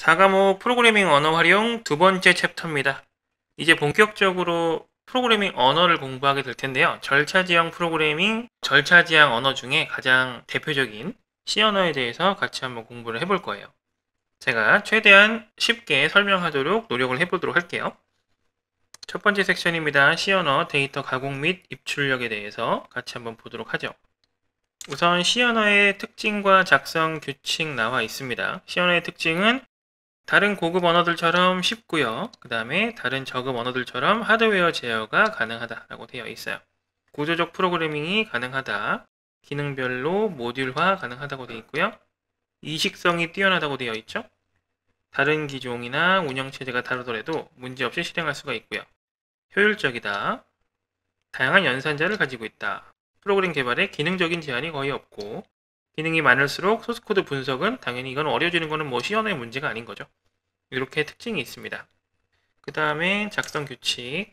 4과목 프로그래밍 언어 활용 두 번째 챕터입니다. 이제 본격적으로 프로그래밍 언어를 공부하게 될 텐데요. 절차지향 프로그래밍, 절차지향 언어 중에 가장 대표적인 C 언어에 대해서 같이 한번 공부를 해볼 거예요. 제가 최대한 쉽게 설명하도록 노력을 해보도록 할게요. 첫 번째 섹션입니다. C 언어 데이터 가공 및 입출력에 대해서 같이 한번 보도록 하죠. 우선 C 언어의 특징과 작성 규칙 나와 있습니다. C 언어의 특징은 다른 고급 언어들처럼 쉽고요. 그 다음에 다른 저급 언어들처럼 하드웨어 제어가 가능하다라고 되어 있어요. 구조적 프로그래밍이 가능하다. 기능별로 모듈화 가능하다고 되어 있고요. 이식성이 뛰어나다고 되어 있죠. 다른 기종이나 운영체제가 다르더라도 문제없이 실행할 수가 있고요. 효율적이다. 다양한 연산자를 가지고 있다. 프로그램 개발에 기능적인 제한이 거의 없고 기능이 많을수록 소스코드 분석은 당연히 이건 어려지는 거는 뭐 C 언어의 문제가 아닌 거죠. 이렇게 특징이 있습니다. 그 다음에 작성 규칙.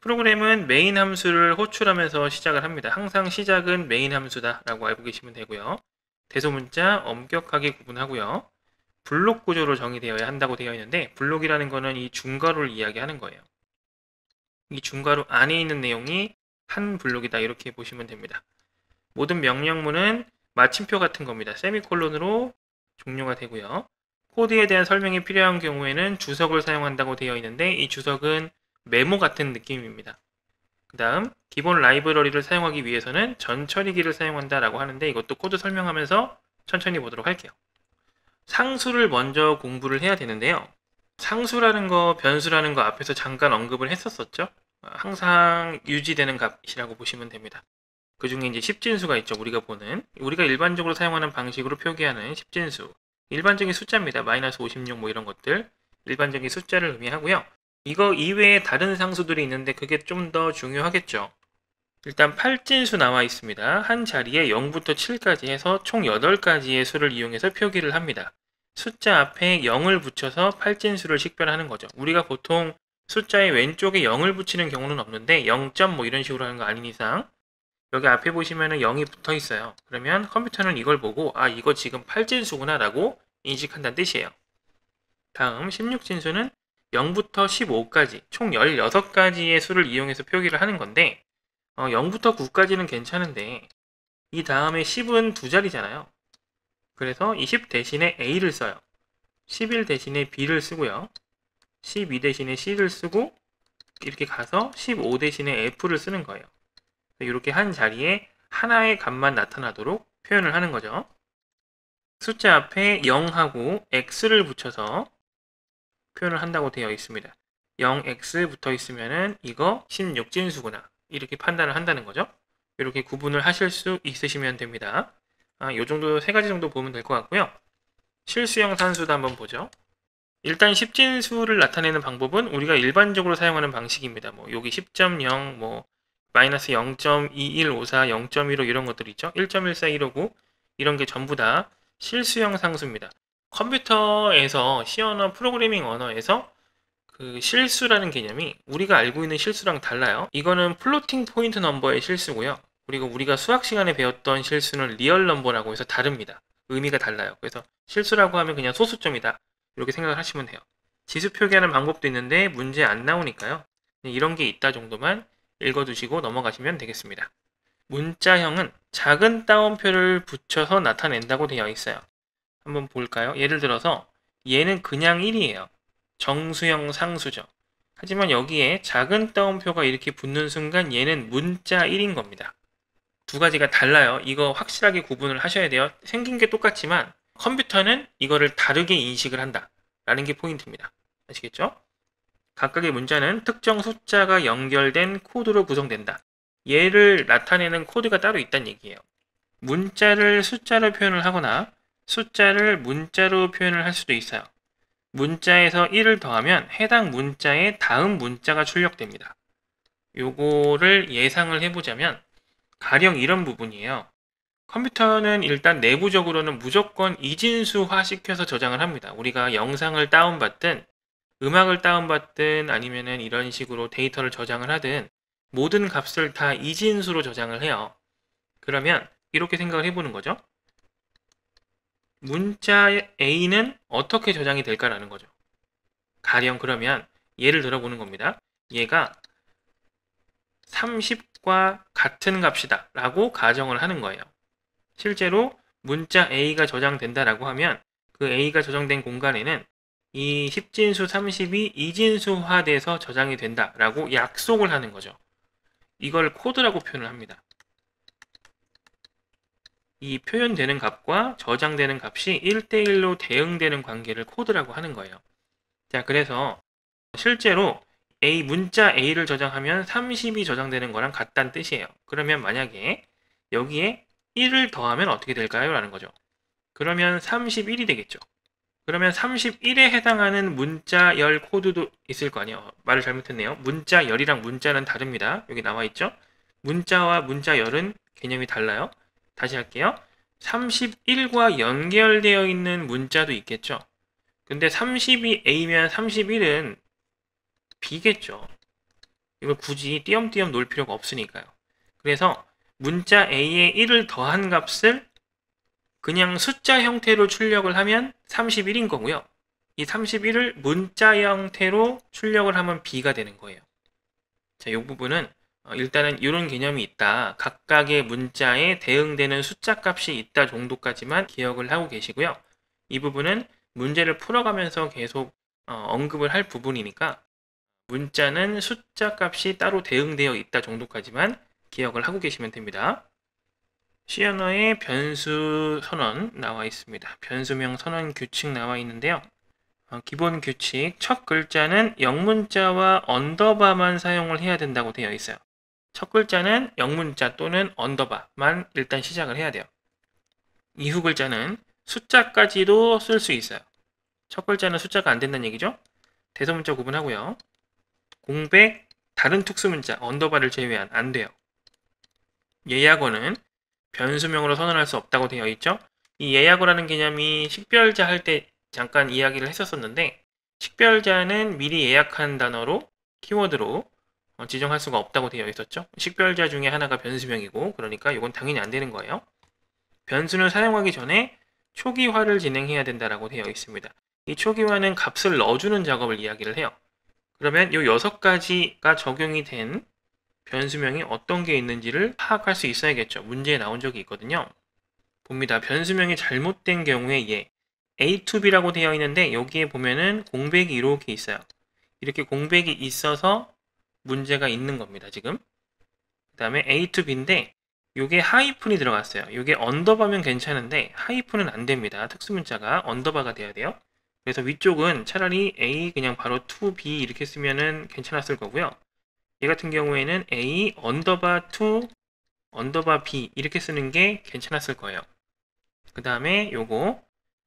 프로그램은 메인 함수를 호출하면서 시작을 합니다. 항상 시작은 메인 함수다 라고 알고 계시면 되고요. 대소문자 엄격하게 구분하고요. 블록 구조로 정의되어야 한다고 되어 있는데 블록이라는 거는 이 중괄호를 이야기하는 거예요. 이 중괄호 안에 있는 내용이 한 블록이다 이렇게 보시면 됩니다. 모든 명령문은 마침표 같은 겁니다. 세미콜론으로 종료가 되고요. 코드에 대한 설명이 필요한 경우에는 주석을 사용한다고 되어 있는데 이 주석은 메모 같은 느낌입니다. 그 다음 기본 라이브러리를 사용하기 위해서는 전처리기를 사용한다라고 하는데 이것도 코드 설명하면서 천천히 보도록 할게요. 상수를 먼저 공부를 해야 되는데요. 상수라는 거, 변수라는 거 앞에서 잠깐 언급을 했었었죠. 항상 유지되는 값이라고 보시면 됩니다. 그 중에 이제 십진수가 있죠. 우리가 보는 우리가 일반적으로 사용하는 방식으로 표기하는 십진수 일반적인 숫자입니다. 마이너스 56 뭐 이런 것들 일반적인 숫자를 의미하고요. 이거 이외에 다른 상수들이 있는데 그게 좀 더 중요하겠죠. 일단 8진수 나와 있습니다. 한 자리에 0부터 7까지 해서 총 8가지의 수를 이용해서 표기를 합니다. 숫자 앞에 0을 붙여서 8진수를 식별하는 거죠. 우리가 보통 숫자의 왼쪽에 0을 붙이는 경우는 없는데 0점 뭐 이런 식으로 하는 거 아닌 이상 여기 앞에 보시면은 0이 붙어 있어요. 그러면 컴퓨터는 이걸 보고 아 이거 지금 8진수구나 라고 인식한다는 뜻이에요. 다음 16진수는 0부터 15까지 총 16가지의 수를 이용해서 표기를 하는 건데 어, 0부터 9까지는 괜찮은데 이 다음에 10은 두 자리잖아요. 그래서 이10 대신에 A를 써요. 11 대신에 B를 쓰고요. 12 대신에 C를 쓰고 이렇게 가서 15 대신에 F를 쓰는 거예요. 이렇게 한 자리에 하나의 값만 나타나도록 표현을 하는 거죠. 숫자 앞에 0하고 x를 붙여서 표현을 한다고 되어 있습니다. 0x 붙어 있으면은 이거 16진수구나. 이렇게 판단을 한다는 거죠. 이렇게 구분을 하실 수 있으시면 됩니다. 아, 요 정도 세 가지 정도 보면 될 것 같고요. 실수형 상수도 한번 보죠. 일단 10진수를 나타내는 방법은 우리가 일반적으로 사용하는 방식입니다. 뭐 여기 10.0, 뭐 마이너스 0.2154, 0.15 이런 것들 있죠. 1.1415 이런 게 전부 다 실수형 상수입니다. 컴퓨터에서 C 언어 프로그래밍 언어에서 그 실수라는 개념이 우리가 알고 있는 실수랑 달라요. 이거는 floating point number의 실수고요. 그리고 우리가 수학 시간에 배웠던 실수는 real number라고 해서 다릅니다. 의미가 달라요. 그래서 실수라고 하면 그냥 소수점이다. 이렇게 생각을 하시면 돼요. 지수 표기하는 방법도 있는데 문제 안 나오니까요. 이런 게 있다 정도만 읽어두시고 넘어가시면 되겠습니다. 문자형은 작은 따옴표를 붙여서 나타낸다고 되어 있어요. 한번 볼까요? 예를 들어서 얘는 그냥 1이에요. 정수형 상수죠. 하지만 여기에 작은 따옴표가 이렇게 붙는 순간 얘는 문자 1인 겁니다. 두 가지가 달라요. 이거 확실하게 구분을 하셔야 돼요. 생긴 게 똑같지만 컴퓨터는 이거를 다르게 인식을 한다. 라는 게 포인트입니다. 아시겠죠? 각각의 문자는 특정 숫자가 연결된 코드로 구성된다. 얘를 나타내는 코드가 따로 있다는 얘기예요. 문자를 숫자로 표현을 하거나 숫자를 문자로 표현을 할 수도 있어요. 문자에서 1을 더하면 해당 문자의 다음 문자가 출력됩니다. 요거를 예상을 해보자면 가령 이런 부분이에요. 컴퓨터는 일단 내부적으로는 무조건 이진수화 시켜서 저장을 합니다. 우리가 영상을 다운받든 음악을 다운받든 아니면은 이런 식으로 데이터를 저장을 하든 모든 값을 다 이진수로 저장을 해요. 그러면 이렇게 생각을 해보는 거죠. 문자 A는 어떻게 저장이 될까라는 거죠. 가령 그러면 예를 들어보는 겁니다. 얘가 30과 같은 값이다 라고 가정을 하는 거예요. 실제로 문자 A가 저장된다라고 하면 그 A가 저장된 공간에는 이 10진수 30이 이진수화돼서 저장이 된다라고 약속을 하는 거죠. 이걸 코드라고 표현을 합니다. 이 표현되는 값과 저장되는 값이 1대1로 대응되는 관계를 코드라고 하는 거예요. 자, 그래서 실제로 A 문자 A를 저장하면 30이 저장되는 거랑 같다는 뜻이에요. 그러면 만약에 여기에 1을 더하면 어떻게 될까요? 라는 거죠. 그러면 31이 되겠죠. 그러면 31에 해당하는 문자 열 코드도 있을 거 아니에요. 말을 잘못했네요. 문자 열이랑 문자는 다릅니다. 여기 나와 있죠. 문자와 문자 열은 개념이 달라요. 다시 할게요. 31과 연결되어 있는 문자도 있겠죠. 근데 30이 A면 31은 B겠죠. 이걸 굳이 띄엄띄엄 놓을 필요가 없으니까요. 그래서 문자 A에 1을 더한 값을 그냥 숫자 형태로 출력을 하면 31인 거고요. 이 31을 문자 형태로 출력을 하면 B가 되는 거예요. 자, 이 부분은 어, 일단은 이런 개념이 있다. 각각의 문자에 대응되는 숫자 값이 있다 정도까지만 기억을 하고 계시고요. 이 부분은 문제를 풀어가면서 계속 어, 언급을 할 부분이니까 문자는 숫자 값이 따로 대응되어 있다 정도까지만 기억을 하고 계시면 됩니다. 시언어의 변수 선언 나와 있습니다. 변수명 선언 규칙 나와 있는데요. 어, 기본 규칙 첫 글자는 영문자와 underbar만 사용을 해야 된다고 되어 있어요. 첫 글자는 영문자 또는 underbar만 일단 시작을 해야 돼요. 이후 글자는 숫자까지도 쓸 수 있어요. 첫 글자는 숫자가 안 된다는 얘기죠. 대소문자 구분하고요. 공백, 다른 특수문자, underbar를 제외한 안 돼요. 예약어는 변수명으로 선언할 수 없다고 되어 있죠. 이 예약어라는 개념이 식별자 할 때 잠깐 이야기를 했었었는데 식별자는 미리 예약한 단어로 키워드로 어, 지정할 수가 없다고 되어 있었죠. 식별자 중에 하나가 변수명이고 그러니까 이건 당연히 안 되는 거예요. 변수를 사용하기 전에 초기화를 진행해야 된다라고 되어 있습니다. 이 초기화는 값을 넣어주는 작업을 이야기를 해요. 그러면 이 여섯 가지가 적용이 된 변수명이 어떤 게 있는지를 파악할 수 있어야겠죠. 문제에 나온 적이 있거든요. 봅니다. 변수명이 잘못된 경우에 얘 a to b라고 되어 있는데 여기에 보면은 공백이 이렇게 있어요. 이렇게 공백이 있어서 문제가 있는 겁니다. 지금. 그 다음에 a to b인데 이게 하이픈이 들어갔어요. 이게 underbar면 괜찮은데 하이픈은 안 됩니다. 특수문자가 underbar가 돼야 돼요. 그래서 위쪽은 차라리 a 그냥 바로 to b 이렇게 쓰면은 괜찮았을 거고요. 얘 같은 경우에는 a underbar to underbar b 이렇게 쓰는 게 괜찮았을 거예요. 그 다음에 요거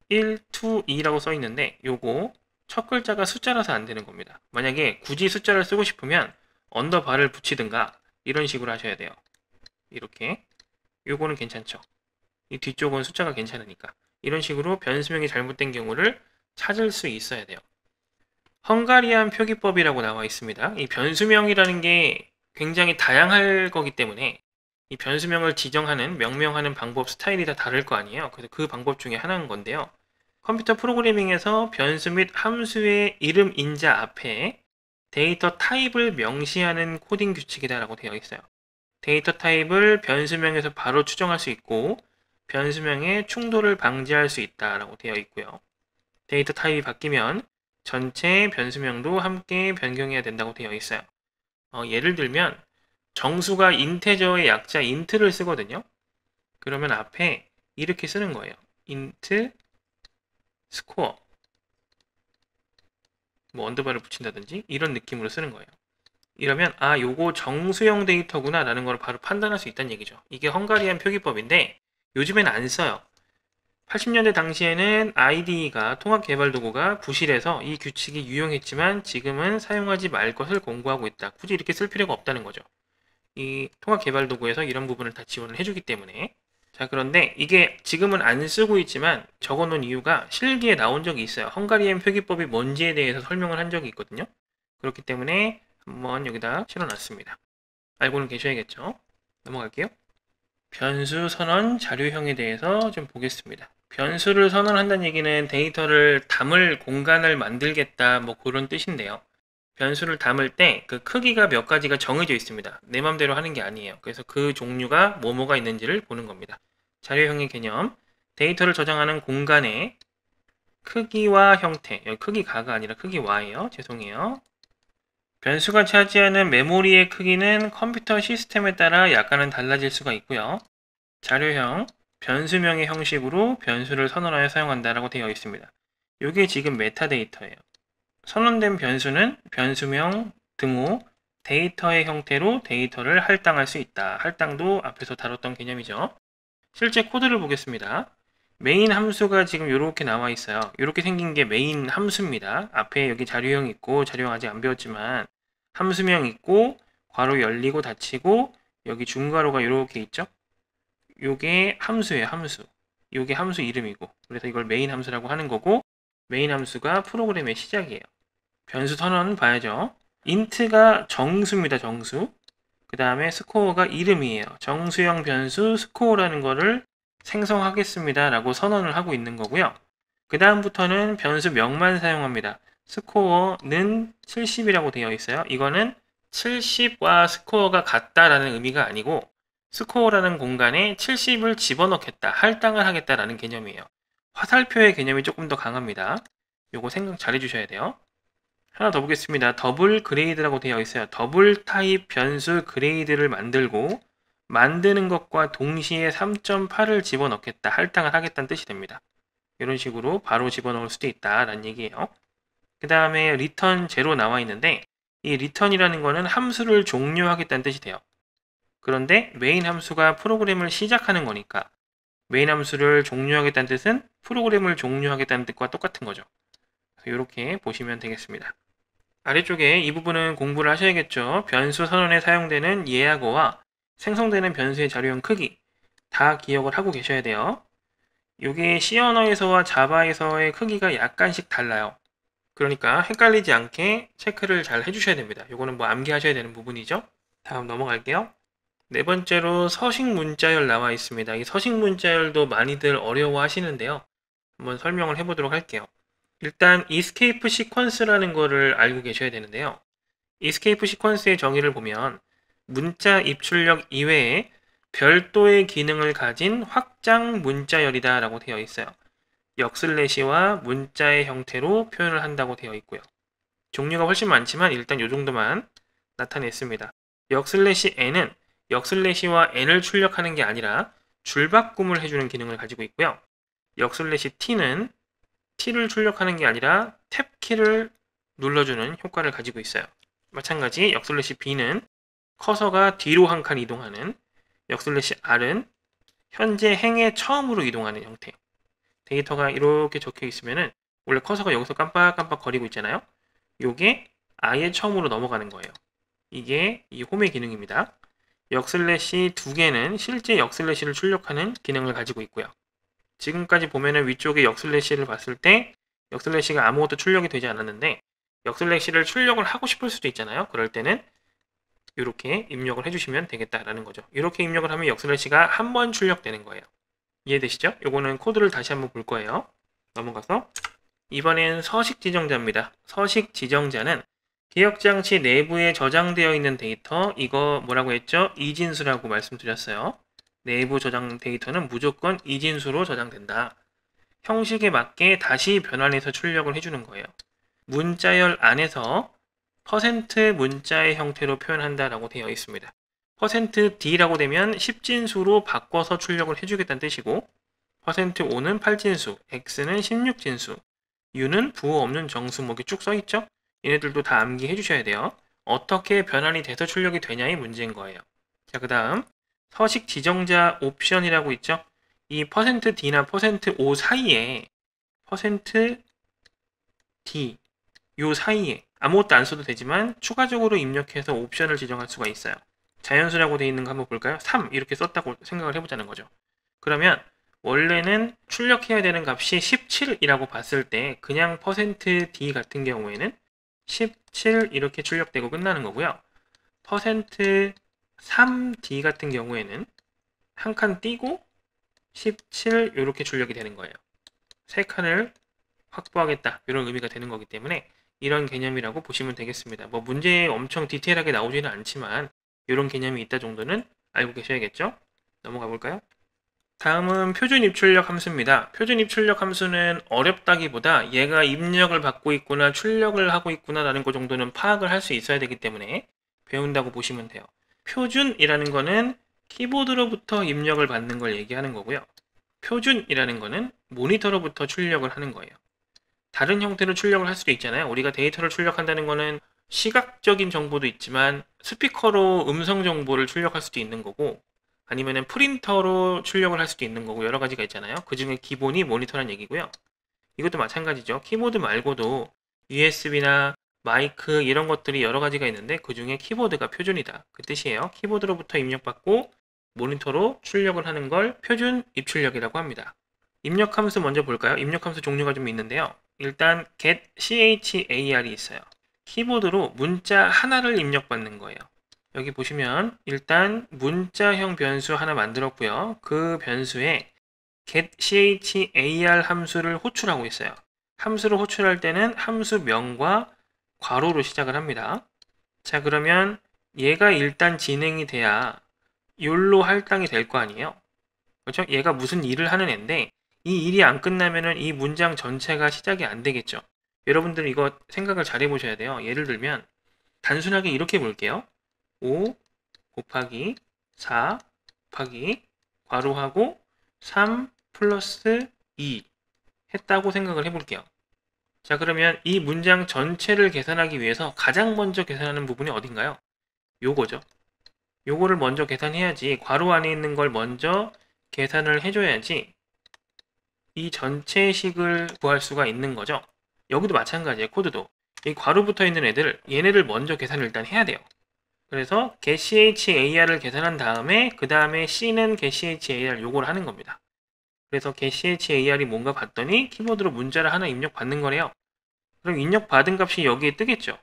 1 to 2라고 써 있는데 요거 첫 글자가 숫자라서 안 되는 겁니다. 만약에 굳이 숫자를 쓰고 싶으면 underbar를 붙이든가 이런 식으로 하셔야 돼요. 이렇게 요거는 괜찮죠. 이 뒤쪽은 숫자가 괜찮으니까 이런 식으로 변수명이 잘못된 경우를 찾을 수 있어야 돼요. Hungarian 표기법이라고 나와 있습니다. 이 변수명이라는 게 굉장히 다양할 거기 때문에 이 변수명을 지정하는, 명명하는 방법 스타일이 다 다를 거 아니에요. 그래서 그 방법 중에 하나인 건데요. 컴퓨터 프로그래밍에서 변수 및 함수의 이름 인자 앞에 데이터 타입을 명시하는 코딩 규칙이다라고 되어 있어요. 데이터 타입을 변수명에서 바로 추정할 수 있고 변수명의 충돌을 방지할 수 있다라고 되어 있고요. 데이터 타입이 바뀌면 전체 변수명도 함께 변경해야 된다고 되어 있어요. 어, 예를 들면 정수가 인테저의 약자 int를 쓰거든요. 그러면 앞에 이렇게 쓰는 거예요. int score 뭐 underbar를 붙인다든지 이런 느낌으로 쓰는 거예요. 이러면 아 요거 정수형 데이터구나 라는 걸 바로 판단할 수 있다는 얘기죠. 이게 Hungarian 표기법인데 요즘엔 안 써요. 80년대 당시에는 IDE가 통합 개발 도구가 부실해서 이 규칙이 유용했지만 지금은 사용하지 말 것을 권고하고 있다. 굳이 이렇게 쓸 필요가 없다는 거죠. 이 통합 개발 도구에서 이런 부분을 다 지원을 해주기 때문에 자 그런데 이게 지금은 안 쓰고 있지만 적어놓은 이유가 실기에 나온 적이 있어요. 헝가리엔 표기법이 뭔지에 대해서 설명을 한 적이 있거든요. 그렇기 때문에 한번 여기다 실어놨습니다. 알고는 계셔야겠죠. 넘어갈게요. 변수 선언 자료형에 대해서 좀 보겠습니다. 변수를 선언한다는 얘기는 데이터를 담을 공간을 만들겠다 뭐 그런 뜻인데요. 변수를 담을 때 그 크기가 몇 가지가 정해져 있습니다. 내 맘대로 하는 게 아니에요. 그래서 그 종류가 뭐뭐가 있는지를 보는 겁니다. 자료형의 개념, 데이터를 저장하는 공간의 크기와 형태, 여기 크기 가가 아니라 크기 와예요. 죄송해요. 변수가 차지하는 메모리의 크기는 컴퓨터 시스템에 따라 약간은 달라질 수가 있고요. 자료형, 변수명의 형식으로 변수를 선언하여 사용한다라고 되어 있습니다. 이게 지금 메타데이터예요. 선언된 변수는 변수명, 등호, 데이터의 형태로 데이터를 할당할 수 있다. 할당도 앞에서 다뤘던 개념이죠. 실제 코드를 보겠습니다. 메인 함수가 지금 이렇게 나와 있어요. 이렇게 생긴 게 메인 함수입니다. 앞에 여기 자료형 있고 자료형 아직 안 배웠지만 함수명 있고 괄호 열리고 닫히고 여기 중괄호가 이렇게 있죠. 요게 함수예요. 함수. 요게 함수 이름이고 그래서 이걸 메인 함수라고 하는 거고 메인 함수가 프로그램의 시작이에요. 변수 선언 봐야죠. int가 정수입니다. 정수. 그 다음에 스코어가 이름이에요. 정수형 변수 score라는 거를 생성하겠습니다. 라고 선언을 하고 있는 거고요. 그 다음부터는 변수 명만 사용합니다. score는 70이라고 되어 있어요. 이거는 70과 스코어가 같다라는 의미가 아니고 score라는 공간에 70을 집어넣겠다, 할당을 하겠다라는 개념이에요. 화살표의 개념이 조금 더 강합니다. 요거 생각 잘 해주셔야 돼요. 하나 더 보겠습니다. double grade라고 되어 있어요. 더블 타입 변수 grade를 만들고 만드는 것과 동시에 3.8을 집어넣겠다, 할당을 하겠다는 뜻이 됩니다. 이런 식으로 바로 집어넣을 수도 있다라는 얘기예요. 그 다음에 return 제로 나와 있는데 이 return이라는 거는 함수를 종료하겠다는 뜻이 돼요. 그런데 메인 함수가 프로그램을 시작하는 거니까 메인 함수를 종료하겠다는 뜻은 프로그램을 종료하겠다는 뜻과 똑같은 거죠. 이렇게 보시면 되겠습니다. 아래쪽에 이 부분은 공부를 하셔야겠죠. 변수 선언에 사용되는 예약어와 생성되는 변수의 자료형 크기 다 기억을 하고 계셔야 돼요. 이게 C 언어에서와 자바에서의 크기가 약간씩 달라요. 그러니까 헷갈리지 않게 체크를 잘 해주셔야 됩니다. 이거는 뭐 암기하셔야 되는 부분이죠. 다음 넘어갈게요. 네 번째로 서식 문자열 나와 있습니다. 이 서식 문자열도 많이들 어려워 하시는데요. 한번 설명을 해보도록 할게요. 일단 escape sequence라는 거를 알고 계셔야 되는데요. escape sequence의 정의를 보면 문자 입출력 이외에 별도의 기능을 가진 확장 문자열이다 라고 되어 있어요. 역슬래시와 문자의 형태로 표현을 한다고 되어 있고요. 종류가 훨씬 많지만 일단 이 정도만 나타냈습니다. 역슬래시 n은 역슬래시와 n을 출력하는 게 아니라 줄바꿈을 해주는 기능을 가지고 있고요. 역슬래시 t는 t를 출력하는 게 아니라 탭키를 눌러주는 효과를 가지고 있어요. 마찬가지 역슬래시 b는 커서가 뒤로 한 칸 이동하는 역슬래시 r은 현재 행에 처음으로 이동하는 형태. 데이터가 이렇게 적혀 있으면은 원래 커서가 여기서 깜빡깜빡 거리고 있잖아요. 요게 아예 처음으로 넘어가는 거예요. 이게 이 홈의 기능입니다. 역슬래시 두 개는 실제 역슬래시를 출력하는 기능을 가지고 있고요. 지금까지 보면은 위쪽에 역슬래시를 봤을 때 역슬래시가 아무것도 출력이 되지 않았는데 역슬래시를 출력을 하고 싶을 수도 있잖아요. 그럴 때는 이렇게 입력을 해주시면 되겠다라는 거죠. 이렇게 입력을 하면 역슬래시가 한 번 출력되는 거예요. 이해되시죠? 요거는 코드를 다시 한번 볼 거예요. 넘어가서 이번엔 서식 지정자입니다. 서식 지정자는 기억장치 내부에 저장되어 있는 데이터 이거 뭐라고 했죠? 이진수라고 말씀드렸어요. 내부 저장 데이터는 무조건 이진수로 저장된다. 형식에 맞게 다시 변환해서 출력을 해주는 거예요. 문자열 안에서 퍼센트 문자의 형태로 표현한다라고 되어 있습니다. %d라고 되면 10진수로 바꿔서 출력을 해주겠다는 뜻이고 퍼센트 %5는 8진수, x는 16진수, u는 부호 없는 정수 목이 쭉 써있죠? 얘네들도 다 암기해 주셔야 돼요. 어떻게 변환이 돼서 출력이 되냐의 문제인 거예요. 자, 그 다음 서식 지정자 옵션이라고 있죠? 이 %d나 %5 사이에 %d 요 사이에 아무것도 안 써도 되지만 추가적으로 입력해서 옵션을 지정할 수가 있어요. 자연수라고 되어 있는 거 한번 볼까요? 3 이렇게 썼다고 생각을 해보자는 거죠. 그러면 원래는 출력해야 되는 값이 17이라고 봤을 때 그냥 %d 같은 경우에는 17 이렇게 출력되고 끝나는 거고요. 퍼센트 3D 같은 경우에는 한 칸 띄고 17 이렇게 출력이 되는 거예요. 세 칸을 확보하겠다 이런 의미가 되는 거기 때문에 이런 개념이라고 보시면 되겠습니다. 뭐 문제에 엄청 디테일하게 나오지는 않지만 이런 개념이 있다 정도는 알고 계셔야겠죠? 넘어가 볼까요? 다음은 표준 입출력 함수입니다. 표준 입출력 함수는 어렵다기보다 얘가 입력을 받고 있구나 출력을 하고 있구나 라는 것 정도는 파악을 할 수 있어야 되기 때문에 배운다고 보시면 돼요. 표준이라는 거는 키보드로부터 입력을 받는 걸 얘기하는 거고요. 표준이라는 거는 모니터로부터 출력을 하는 거예요. 다른 형태로 출력을 할 수도 있잖아요. 우리가 데이터를 출력한다는 거는 시각적인 정보도 있지만 스피커로 음성 정보를 출력할 수도 있는 거고 아니면은 프린터로 출력을 할 수도 있는 거고 여러 가지가 있잖아요. 그 중에 기본이 모니터란 얘기고요. 이것도 마찬가지죠. 키보드 말고도 USB나 마이크 이런 것들이 여러 가지가 있는데 그 중에 키보드가 표준이다. 그 뜻이에요. 키보드로부터 입력받고 모니터로 출력을 하는 걸 표준 입출력이라고 합니다. 입력 함수 먼저 볼까요? 입력 함수 종류가 좀 있는데요. 일단 get char이 있어요. 키보드로 문자 하나를 입력받는 거예요. 여기 보시면 일단 문자형 변수 하나 만들었고요. 그 변수에 get char 함수를 호출하고 있어요. 함수를 호출할 때는 함수명과 괄호로 시작을 합니다. 자 그러면 얘가 일단 진행이 돼야 욜로 할당이 될 거 아니에요. 그렇죠? 얘가 무슨 일을 하는 애인데 이 일이 안 끝나면은 이 문장 전체가 시작이 안 되겠죠. 여러분들 이거 생각을 잘 해보셔야 돼요. 예를 들면 단순하게 이렇게 볼게요. 5 곱하기 4 곱하기 괄호하고 3 플러스 2 했다고 생각을 해볼게요. 자 그러면 이 문장 전체를 계산하기 위해서 가장 먼저 계산하는 부분이 어딘가요? 요거죠. 요거를 먼저 계산해야지 괄호 안에 있는 걸 먼저 계산을 해줘야지 이 전체 식을 구할 수가 있는 거죠. 여기도 마찬가지예요. 코드도. 이 괄호 붙어 있는 애들 얘네를 먼저 계산을 일단 해야 돼요. 그래서 getChar을 계산한 다음에 그 다음에 C는 getChar 요걸 하는 겁니다. 그래서 getChar이 뭔가 봤더니 키보드로 문자를 하나 입력받는 거래요. 그럼 입력받은 값이 여기에 뜨겠죠.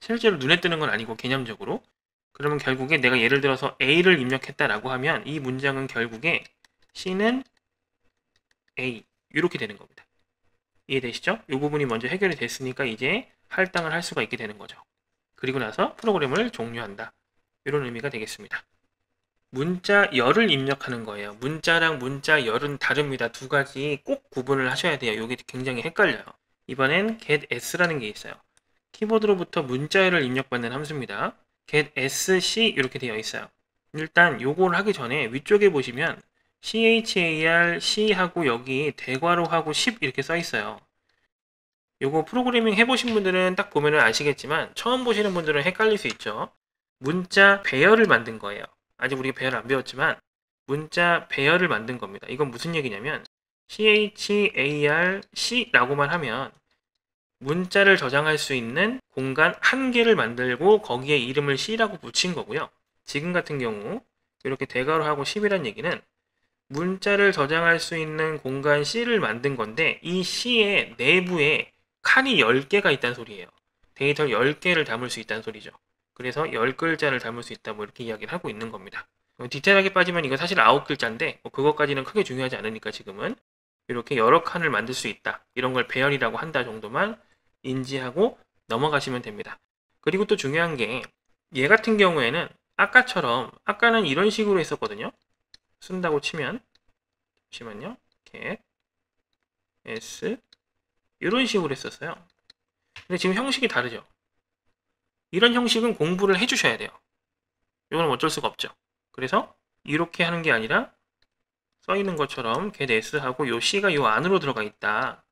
실제로 눈에 뜨는 건 아니고 개념적으로. 그러면 결국에 내가 예를 들어서 A를 입력했다라고 하면 이 문장은 결국에 C는 A 이렇게 되는 겁니다. 이해되시죠? 이 부분이 먼저 해결이 됐으니까 이제 할당을 할 수가 있게 되는 거죠. 그리고 나서 프로그램을 종료한다. 이런 의미가 되겠습니다. 문자 열을 입력하는 거예요. 문자랑 문자 열은 다릅니다. 두 가지 꼭 구분을 하셔야 돼요. 이게 굉장히 헷갈려요. 이번엔 getS라는 게 있어요. 키보드로부터 문자열을 입력받는 함수입니다. getSC 이렇게 되어 있어요. 일단 요걸 하기 전에 위쪽에 보시면 char c하고 여기 대괄호하고 10 이렇게 써 있어요. 요거 프로그래밍 해보신 분들은 딱 보면 아시겠지만 처음 보시는 분들은 헷갈릴 수 있죠. 문자 배열을 만든 거예요. 아직 우리가 배열 안 배웠지만 문자 배열을 만든 겁니다. 이건 무슨 얘기냐면 charc라고만 하면 문자를 저장할 수 있는 공간 한 개를 만들고 거기에 이름을 c라고 붙인 거고요. 지금 같은 경우 이렇게 대괄호하고 10이란 얘기는 문자를 저장할 수 있는 공간 C를 만든 건데 이 C의 내부에 칸이 10개가 있다는 소리예요. 데이터 10개를 담을 수 있다는 소리죠. 그래서 10글자를 담을 수 있다 뭐 이렇게 이야기를 하고 있는 겁니다. 디테일하게 빠지면 이거 사실 9글자인데 뭐 그것까지는 크게 중요하지 않으니까 지금은 이렇게 여러 칸을 만들 수 있다. 이런 걸 배열이라고 한다 정도만 인지하고 넘어가시면 됩니다. 그리고 또 중요한 게 얘 같은 경우에는 아까처럼 아까는 이런 식으로 했었거든요. 쓴다고 치면 잠시만요. get s 이런 식으로 했었어요. 근데 지금 형식이 다르죠. 이런 형식은 공부를 해주셔야 돼요. 이건 어쩔 수가 없죠. 그래서 이렇게 하는 게 아니라 써 있는 것처럼 get s하고 요 c가 요 안으로 들어가 있다.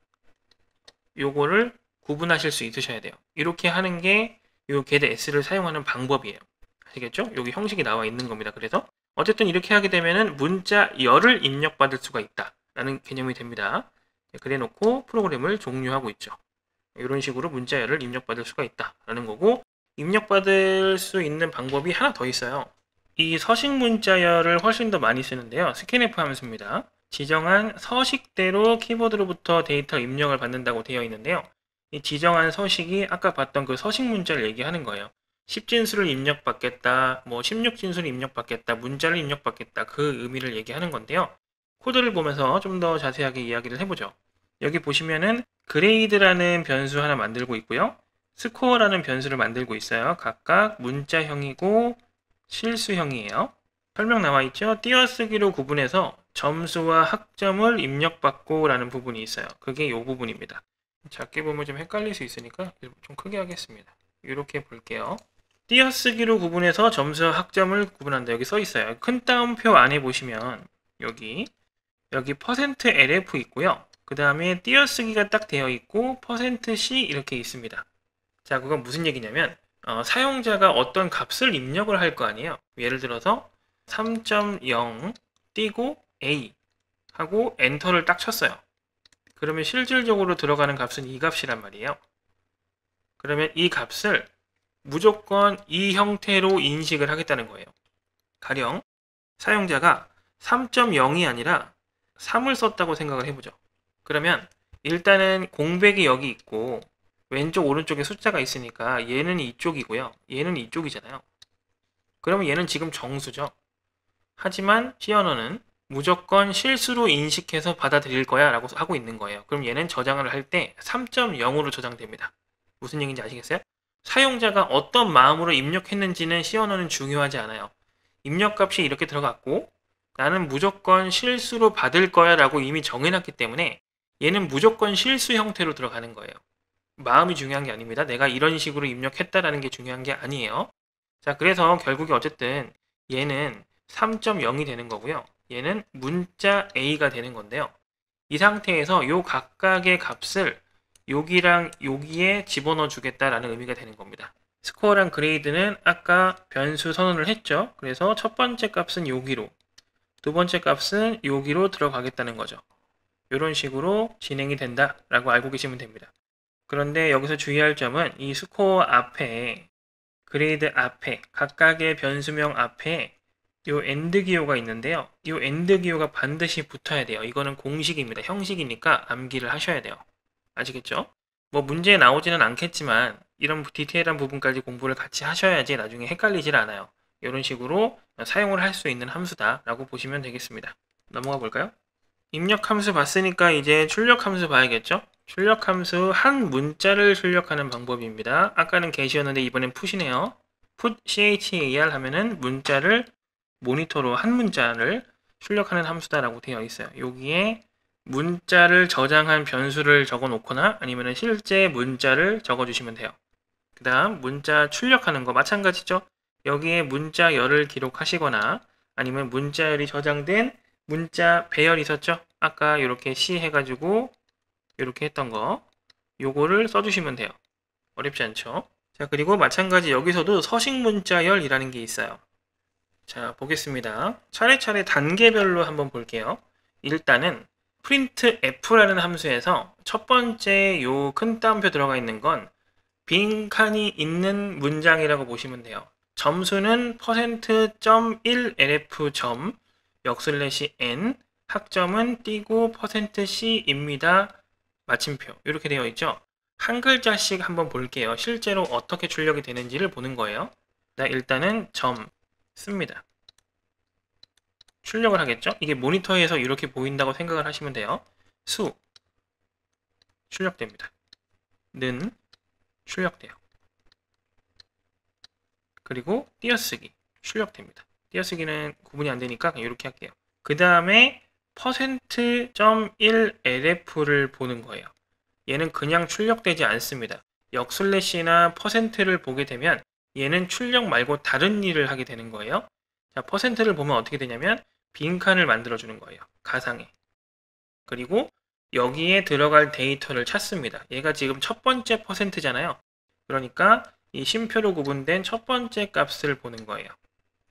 요거를 구분하실 수 있으셔야 돼요. 이렇게 하는 게요 get s를 사용하는 방법이에요. 아시겠죠? 여기 형식이 나와 있는 겁니다. 그래서 어쨌든 이렇게 하게 되면은 문자 열을 입력받을 수가 있다. 라는 개념이 됩니다. 네, 그래 놓고 프로그램을 종료하고 있죠. 이런 식으로 문자 열을 입력받을 수가 있다. 라는 거고 입력받을 수 있는 방법이 하나 더 있어요. 이 서식 문자열을 훨씬 더 많이 쓰는데요. 스캔F 함수입니다. 지정한 서식대로 키보드로부터 데이터 입력을 받는다고 되어 있는데요. 이 지정한 서식이 아까 봤던 그 서식 문자를 얘기하는 거예요. 10진수를 입력받겠다, 뭐 16진수를 입력받겠다, 문자를 입력받겠다 그 의미를 얘기하는 건데요. 코드를 보면서 좀 더 자세하게 이야기를 해보죠. 여기 보시면은 그레이드라는 변수 하나 만들고 있고요. 스코어라는 변수를 만들고 있어요. 각각 문자형이고 실수형이에요. 설명 나와 있죠? 띄어쓰기로 구분해서 점수와 학점을 입력받고 라는 부분이 있어요. 그게 이 부분입니다. 작게 보면 좀 헷갈릴 수 있으니까 좀 크게 하겠습니다. 이렇게 볼게요. 띄어쓰기로 구분해서 점수와 학점을 구분한다. 여기 써 있어요. 큰 따옴표 안에 보시면 여기 여기 퍼센트 %lf 있고요. 그 다음에 띄어쓰기가 딱 되어 있고 퍼센트 %c 이렇게 있습니다. 자, 그건 무슨 얘기냐면 어, 사용자가 어떤 값을 입력을 할 거 아니에요. 예를 들어서 3.0 띄고 A 하고 엔터를 딱 쳤어요. 그러면 실질적으로 들어가는 값은 이 값이란 말이에요. 그러면 이 값을 무조건 이 형태로 인식을 하겠다는 거예요. 가령 사용자가 3.0이 아니라 3을 썼다고 생각을 해보죠. 그러면 일단은 공백이 여기 있고 왼쪽 오른쪽에 숫자가 있으니까 얘는 이쪽이고요. 얘는 이쪽이잖아요. 그러면 얘는 지금 정수죠. 하지만 언어는 무조건 실수로 인식해서 받아들일 거야 라고 하고 있는 거예요. 그럼 얘는 저장을 할 때 3.0으로 저장됩니다. 무슨 얘기인지 아시겠어요? 사용자가 어떤 마음으로 입력했는지는 C 언어는 중요하지 않아요. 입력값이 이렇게 들어갔고 나는 무조건 실수로 받을 거야 라고 이미 정해놨기 때문에 얘는 무조건 실수 형태로 들어가는 거예요. 마음이 중요한 게 아닙니다. 내가 이런 식으로 입력했다라는 게 중요한 게 아니에요. 자, 그래서 결국에 어쨌든 얘는 3.0이 되는 거고요. 얘는 문자 A가 되는 건데요. 이 상태에서 요 각각의 값을 여기랑 여기에 집어넣어 주겠다라는 의미가 되는 겁니다. score랑 grade는 아까 변수 선언을 했죠. 그래서 첫 번째 값은 여기로, 두 번째 값은 여기로 들어가겠다는 거죠. 이런 식으로 진행이 된다라고 알고 계시면 됩니다. 그런데 여기서 주의할 점은 이 스코어 앞에 grade 앞에 각각의 변수명 앞에 요 and 기호가 있는데요. 이 and 기호가 반드시 붙어야 돼요. 이거는 공식입니다. 형식이니까 암기를 하셔야 돼요. 아시겠죠? 뭐 문제에 나오지는 않겠지만 이런 디테일한 부분까지 공부를 같이 하셔야지 나중에 헷갈리질 않아요. 이런 식으로 사용을 할 수 있는 함수다라고 보시면 되겠습니다. 넘어가 볼까요? 입력 함수 봤으니까 이제 출력 함수 봐야겠죠? 출력 함수 한 문자를 출력하는 방법입니다. 아까는 get이었는데 이번엔 put이네요. put char 하면은 문자를 모니터로 한 문자를 출력하는 함수다라고 되어 있어요. 여기에 문자를 저장한 변수를 적어 놓거나 아니면 실제 문자를 적어 주시면 돼요. 그 다음 문자 출력하는 거 마찬가지죠. 여기에 문자열을 기록하시거나 아니면 문자열이 저장된 문자 배열 있었죠? 아까 이렇게 C 해가지고 이렇게 했던 거 요거를 써주시면 돼요. 어렵지 않죠? 자 그리고 마찬가지 여기서도 서식 문자열이라는 게 있어요. 자 보겠습니다. 차례차례 단계별로 한번 볼게요. 일단은 printf라는 함수에서 첫 번째 요 큰 따옴표 들어가 있는 건 빈칸이 있는 문장이라고 보시면 돼요. 점수는 %.1lf 점 역슬래시 n 학점은 띄고 %c입니다. 마침표 이렇게 되어 있죠. 한 글자씩 한번 볼게요. 실제로 어떻게 출력이 되는지를 보는 거예요. 자, 일단은 점 씁니다. 출력을 하겠죠? 이게 모니터에서 이렇게 보인다고 생각을 하시면 돼요. 수 출력됩니다. 는 출력돼요. 그리고 띄어쓰기 출력됩니다. 띄어쓰기는 구분이 안 되니까 그냥 이렇게 할게요. 그 다음에 %.1lf를 보는 거예요. 얘는 그냥 출력되지 않습니다. 역 슬래시나 퍼센트를 보게 되면 얘는 출력 말고 다른 일을 하게 되는 거예요. 자, 퍼센트를 보면 어떻게 되냐면 빈칸을 만들어 주는 거예요. 가상에. 그리고 여기에 들어갈 데이터를 찾습니다. 얘가 지금 첫 번째 퍼센트잖아요. 그러니까 이 심표로 구분된 첫 번째 값을 보는 거예요.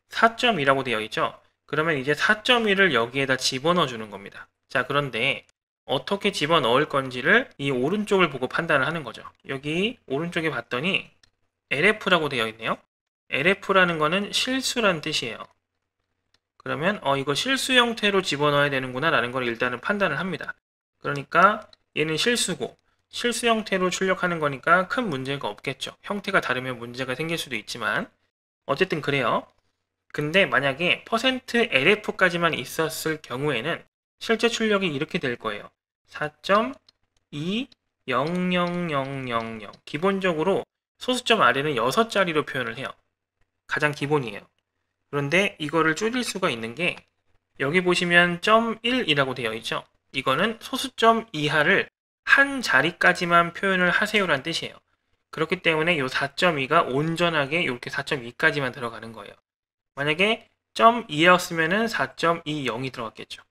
4.2라고 되어 있죠. 그러면 이제 4.1을 여기에다 집어넣어 주는 겁니다. 자, 그런데 어떻게 집어넣을 건지를 이 오른쪽을 보고 판단을 하는 거죠. 여기 오른쪽에 봤더니 LF라고 되어 있네요. LF라는 거는 실수란 뜻이에요. 그러면 어 이거 실수 형태로 집어넣어야 되는구나 라는 걸 일단은 판단을 합니다. 그러니까 얘는 실수고 실수 형태로 출력하는 거니까 큰 문제가 없겠죠. 형태가 다르면 문제가 생길 수도 있지만 어쨌든 그래요. 근데 만약에 %LF까지만 있었을 경우에는 실제 출력이 이렇게 될 거예요. 4. 2 0 0 0 0 0 기본적으로 소수점 아래는 6자리로 표현을 해요. 가장 기본이에요. 그런데 이거를 줄일 수가 있는 게 여기 보시면 점 1이라고 되어 있죠. 이거는 소수점 이하를 한 자리까지만 표현을 하세요라는 뜻이에요. 그렇기 때문에 이 4.2가 온전하게 이렇게 4.2까지만 들어가는 거예요. 만약에 점 2였으면은 4.20이 들어갔겠죠.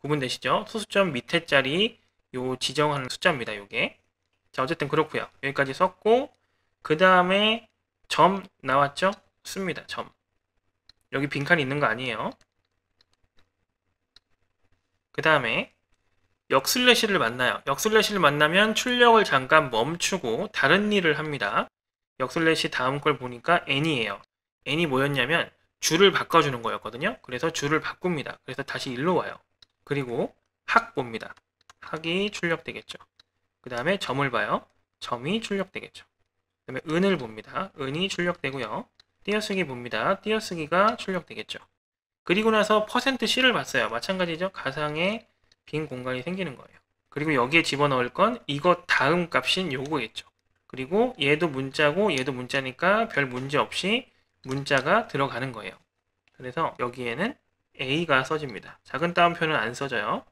구분되시죠? 소수점 밑에 자리 요 지정하는 숫자입니다. 요게. 자, 어쨌든 그렇고요. 여기까지 썼고 그 다음에 점 나왔죠? 씁니다. 점. 여기 빈칸이 있는 거 아니에요. 그 다음에 역슬래시를 만나요. 역슬래시를 만나면 출력을 잠깐 멈추고 다른 일을 합니다. 역슬래시 다음 걸 보니까 n이에요. n이 뭐였냐면 줄을 바꿔주는 거였거든요. 그래서 줄을 바꿉니다. 그래서 다시 일로 와요. 그리고 학 봅니다. 학이 출력되겠죠. 그 다음에 점을 봐요. 점이 출력되겠죠. 그 다음에 은을 봅니다. 은이 출력되고요. 띄어쓰기 봅니다. 띄어쓰기가 출력되겠죠. 그리고 나서 %c를 봤어요. 마찬가지죠. 가상의 빈 공간이 생기는 거예요. 그리고 여기에 집어넣을 건 이것 다음 값인 요거겠죠. 그리고 얘도 문자고 얘도 문자니까 별 문제 없이 문자가 들어가는 거예요. 그래서 여기에는 A가 써집니다. 작은 따옴표는 안 써져요.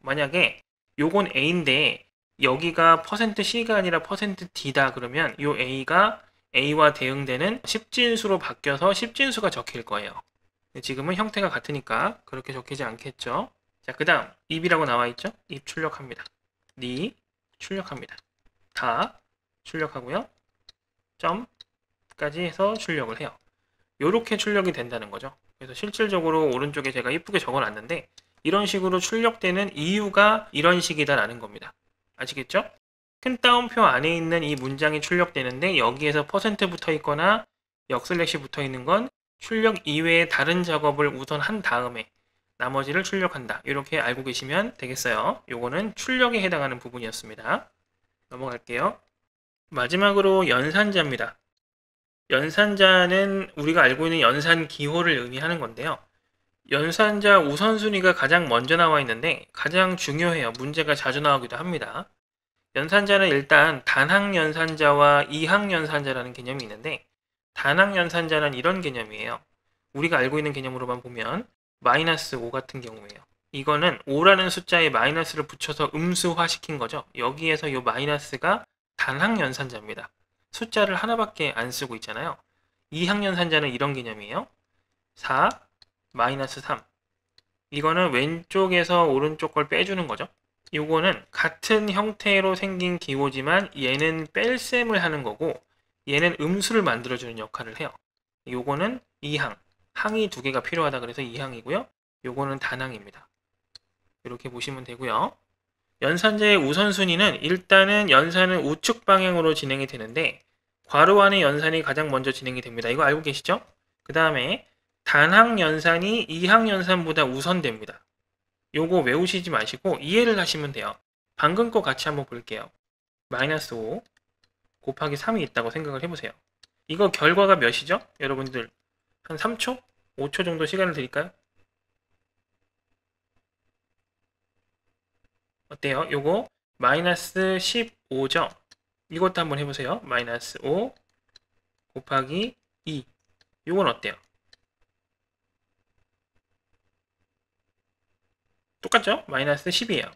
만약에 요건 A인데 여기가 %C가 아니라 %D다 그러면 요 A가 A와 대응되는 10진수로 바뀌어서 10진수가 적힐 거예요. 지금은 형태가 같으니까 그렇게 적히지 않겠죠. 자, 그 다음 입이라고 나와 있죠? 입 출력합니다. 니 출력합니다. 다 출력하고요. 점까지 해서 출력을 해요. 이렇게 출력이 된다는 거죠. 그래서 실질적으로 오른쪽에 제가 이쁘게 적어놨는데 이런 식으로 출력되는 이유가 이런 식이다라는 겁니다. 아시겠죠? 큰 따옴표 안에 있는 이 문장이 출력되는데 여기에서 퍼센트 붙어 있거나 역슬래시 붙어 있는 건 출력 이외의 다른 작업을 우선 한 다음에 나머지를 출력한다. 이렇게 알고 계시면 되겠어요. 요거는 출력에 해당하는 부분이었습니다. 넘어갈게요. 마지막으로 연산자입니다. 연산자는 우리가 알고 있는 연산 기호를 의미하는 건데요. 연산자 우선순위가 가장 먼저 나와 있는데 가장 중요해요. 문제가 자주 나오기도 합니다. 연산자는 일단 단항 연산자와 이항 연산자라는 개념이 있는데 단항 연산자는 이런 개념이에요. 우리가 알고 있는 개념으로만 보면 마이너스 5 같은 경우에요. 이거는 5라는 숫자에 마이너스를 붙여서 음수화 시킨 거죠. 여기에서 이 마이너스가 단항 연산자입니다. 숫자를 하나밖에 안 쓰고 있잖아요. 이항 연산자는 이런 개념이에요. 4, 마이너스 3. 이거는 왼쪽에서 오른쪽 걸 빼주는 거죠. 이거는 같은 형태로 생긴 기호지만 얘는 뺄셈을 하는 거고 얘는 음수를 만들어주는 역할을 해요. 요거는 이항. 항이 두 개가 필요하다 그래서 이항이고요. 요거는 단항입니다. 이렇게 보시면 되고요. 연산자의 우선순위는 일단은 연산은 우측 방향으로 진행이 되는데 괄호 안의 연산이 가장 먼저 진행이 됩니다. 이거 알고 계시죠? 그 다음에 단항 연산이 이항 연산보다 우선됩니다. 요거 외우시지 마시고 이해를 하시면 돼요. 방금 거 같이 한번 볼게요. 마이너스 5 곱하기 3이 있다고 생각을 해보세요. 이거 결과가 몇이죠? 여러분들 한 3초? 5초 정도 시간을 드릴까요? 어때요? 요거 마이너스 15죠? 이것도 한번 해보세요. 마이너스 5 곱하기 2 요건 어때요? 똑같죠? 마이너스 10이에요.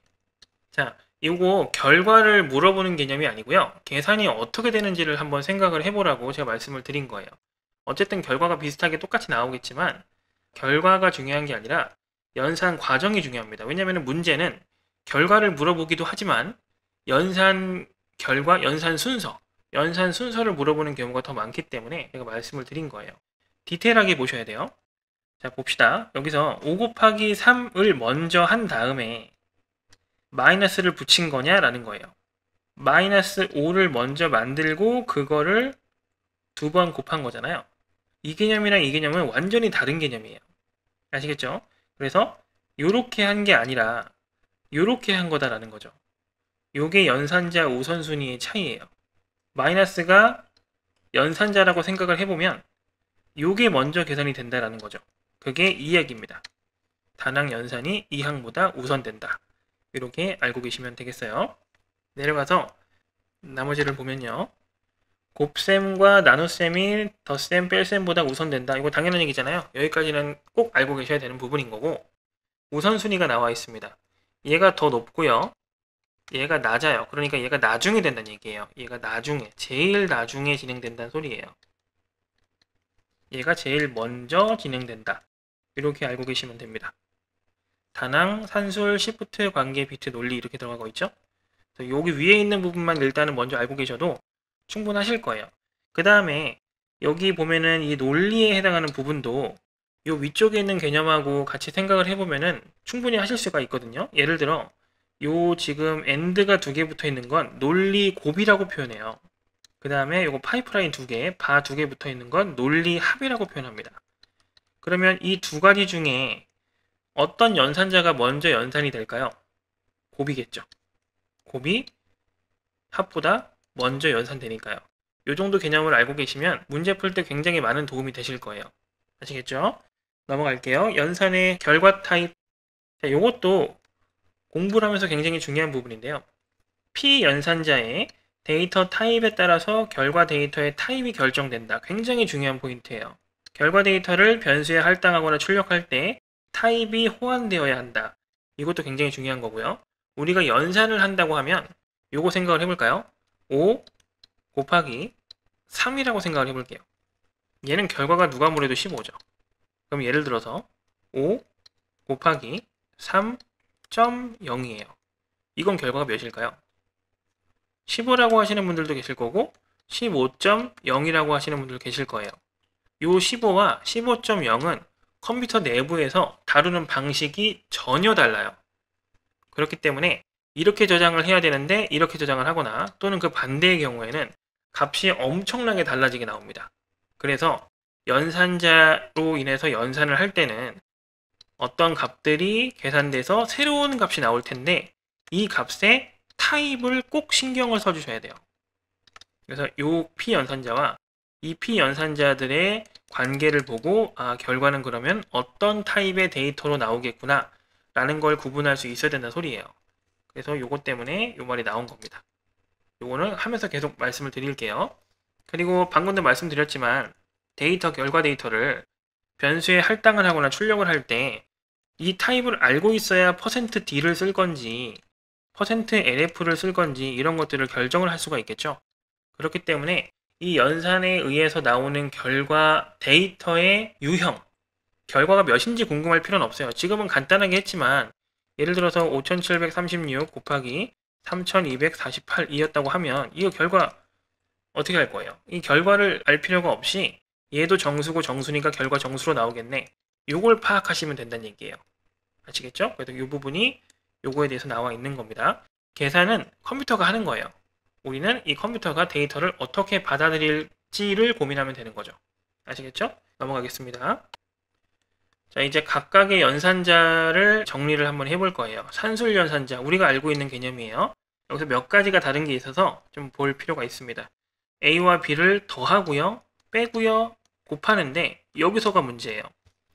자, 이거 결과를 물어보는 개념이 아니고요. 계산이 어떻게 되는지를 한번 생각을 해보라고 제가 말씀을 드린 거예요. 어쨌든 결과가 비슷하게 똑같이 나오겠지만 결과가 중요한 게 아니라 연산 과정이 중요합니다. 왜냐하면 문제는 결과를 물어보기도 하지만 연산 결과, 연산 순서, 연산 순서를 물어보는 경우가 더 많기 때문에 제가 말씀을 드린 거예요. 디테일하게 보셔야 돼요. 자, 봅시다. 여기서 5 곱하기 3을 먼저 한 다음에 마이너스를 붙인 거냐라는 거예요. 마이너스 5를 먼저 만들고 그거를 두 번 곱한 거잖아요. 이 개념이랑 이 개념은 완전히 다른 개념이에요. 아시겠죠? 그래서 이렇게 한 게 아니라 이렇게 한 거다라는 거죠. 요게 연산자 우선순위의 차이예요. 마이너스가 연산자라고 생각을 해보면 요게 먼저 계산이 된다라는 거죠. 그게 이 얘기입니다. 단항 연산이 이 항보다 우선된다. 이렇게 알고 계시면 되겠어요. 내려가서 나머지를 보면요. 곱셈과 나눗셈이 덧셈, 뺄셈보다 우선된다. 이거 당연한 얘기잖아요. 여기까지는 꼭 알고 계셔야 되는 부분인 거고 우선순위가 나와 있습니다. 얘가 더 높고요. 얘가 낮아요. 그러니까 얘가 나중에 된다는 얘기예요. 얘가 나중에, 제일 나중에 진행된다는 소리예요. 얘가 제일 먼저 진행된다. 이렇게 알고 계시면 됩니다. 단항, 산술, 시프트, 관계, 비트, 논리 이렇게 들어가고 있죠. 여기 위에 있는 부분만 일단은 먼저 알고 계셔도 충분하실 거예요. 그 다음에 여기 보면은 이 논리에 해당하는 부분도 이 위쪽에 있는 개념하고 같이 생각을 해보면은 충분히 하실 수가 있거든요. 예를 들어 요 지금 AND가 두 개 붙어 있는 건 논리 곱이라고 표현해요. 그 다음에 요거 파이프라인 두 개, 바 두 개 붙어 있는 건 논리 합이라고 표현합니다. 그러면 이 두 가지 중에 어떤 연산자가 먼저 연산이 될까요? 곱이겠죠. 곱이 합보다 먼저 연산되니까요. 이 정도 개념을 알고 계시면 문제 풀 때 굉장히 많은 도움이 되실 거예요. 아시겠죠? 넘어갈게요. 연산의 결과 타입. 자, 이것도 공부를 하면서 굉장히 중요한 부분인데요. 피연산자의 데이터 타입에 따라서 결과 데이터의 타입이 결정된다. 굉장히 중요한 포인트예요. 결과 데이터를 변수에 할당하거나 출력할 때 타입이 호환되어야 한다. 이것도 굉장히 중요한 거고요. 우리가 연산을 한다고 하면 요거 생각을 해볼까요? 5 곱하기 3이라고 생각을 해볼게요. 얘는 결과가 누가 뭐래도 15죠. 그럼 예를 들어서 5 곱하기 3.0이에요. 이건 결과가 몇일까요? 15라고 하시는 분들도 계실 거고 15.0이라고 하시는 분들 계실 거예요. 이 15와 15.0은 컴퓨터 내부에서 다루는 방식이 전혀 달라요. 그렇기 때문에 이렇게 저장을 해야 되는데 이렇게 저장을 하거나 또는 그 반대의 경우에는 값이 엄청나게 달라지게 나옵니다. 그래서 연산자로 인해서 연산을 할 때는 어떤 값들이 계산돼서 새로운 값이 나올 텐데 이 값의 타입을 꼭 신경을 써주셔야 돼요. 그래서 이 피연산자와 이 피연산자들의 관계를 보고 아 결과는 그러면 어떤 타입의 데이터로 나오겠구나 라는 걸 구분할 수 있어야 된다는 소리예요. 그래서 요것 때문에 요 말이 나온 겁니다. 요거는 하면서 계속 말씀을 드릴게요. 그리고 방금도 말씀드렸지만 데이터 결과 데이터를 변수에 할당을 하거나 출력을 할 때 이 타입을 알고 있어야 %d를 쓸 건지 %lf를 쓸 건지 이런 것들을 결정을 할 수가 있겠죠. 그렇기 때문에 이 연산에 의해서 나오는 결과 데이터의 유형, 결과가 몇인지 궁금할 필요는 없어요. 지금은 간단하게 했지만 예를 들어서 5736 곱하기 3248이었다고 하면 이거 결과 어떻게 할 거예요? 이 결과를 알 필요가 없이 얘도 정수고 정수니까 결과 정수로 나오겠네. 요걸 파악하시면 된다는 얘기예요. 아시겠죠? 그래서 이 부분이 요거에 대해서 나와 있는 겁니다. 계산은 컴퓨터가 하는 거예요. 우리는 이 컴퓨터가 데이터를 어떻게 받아들일지를 고민하면 되는 거죠. 아시겠죠? 넘어가겠습니다. 자, 이제 각각의 연산자를 정리를 한번 해볼 거예요. 산술 연산자, 우리가 알고 있는 개념이에요. 여기서 몇 가지가 다른 게 있어서 좀 볼 필요가 있습니다. A와 B를 더하고요, 빼고요, 곱하는데 여기서가 문제예요.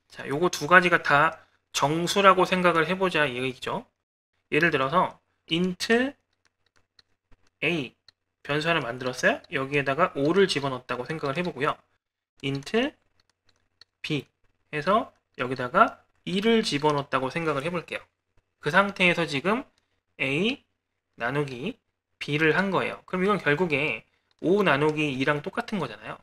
자, 요거 두 가지가 다 정수라고 생각을 해보자 이 얘기죠. 예를 들어서 int a 변수 하나 만들었어요. 여기에다가 5를 집어넣었다고 생각을 해보고요. int b 해서 여기다가 2를 집어넣었다고 생각을 해볼게요. 그 상태에서 지금 A 나누기 B를 한 거예요. 그럼 이건 결국에 5 나누기 2랑 똑같은 거잖아요.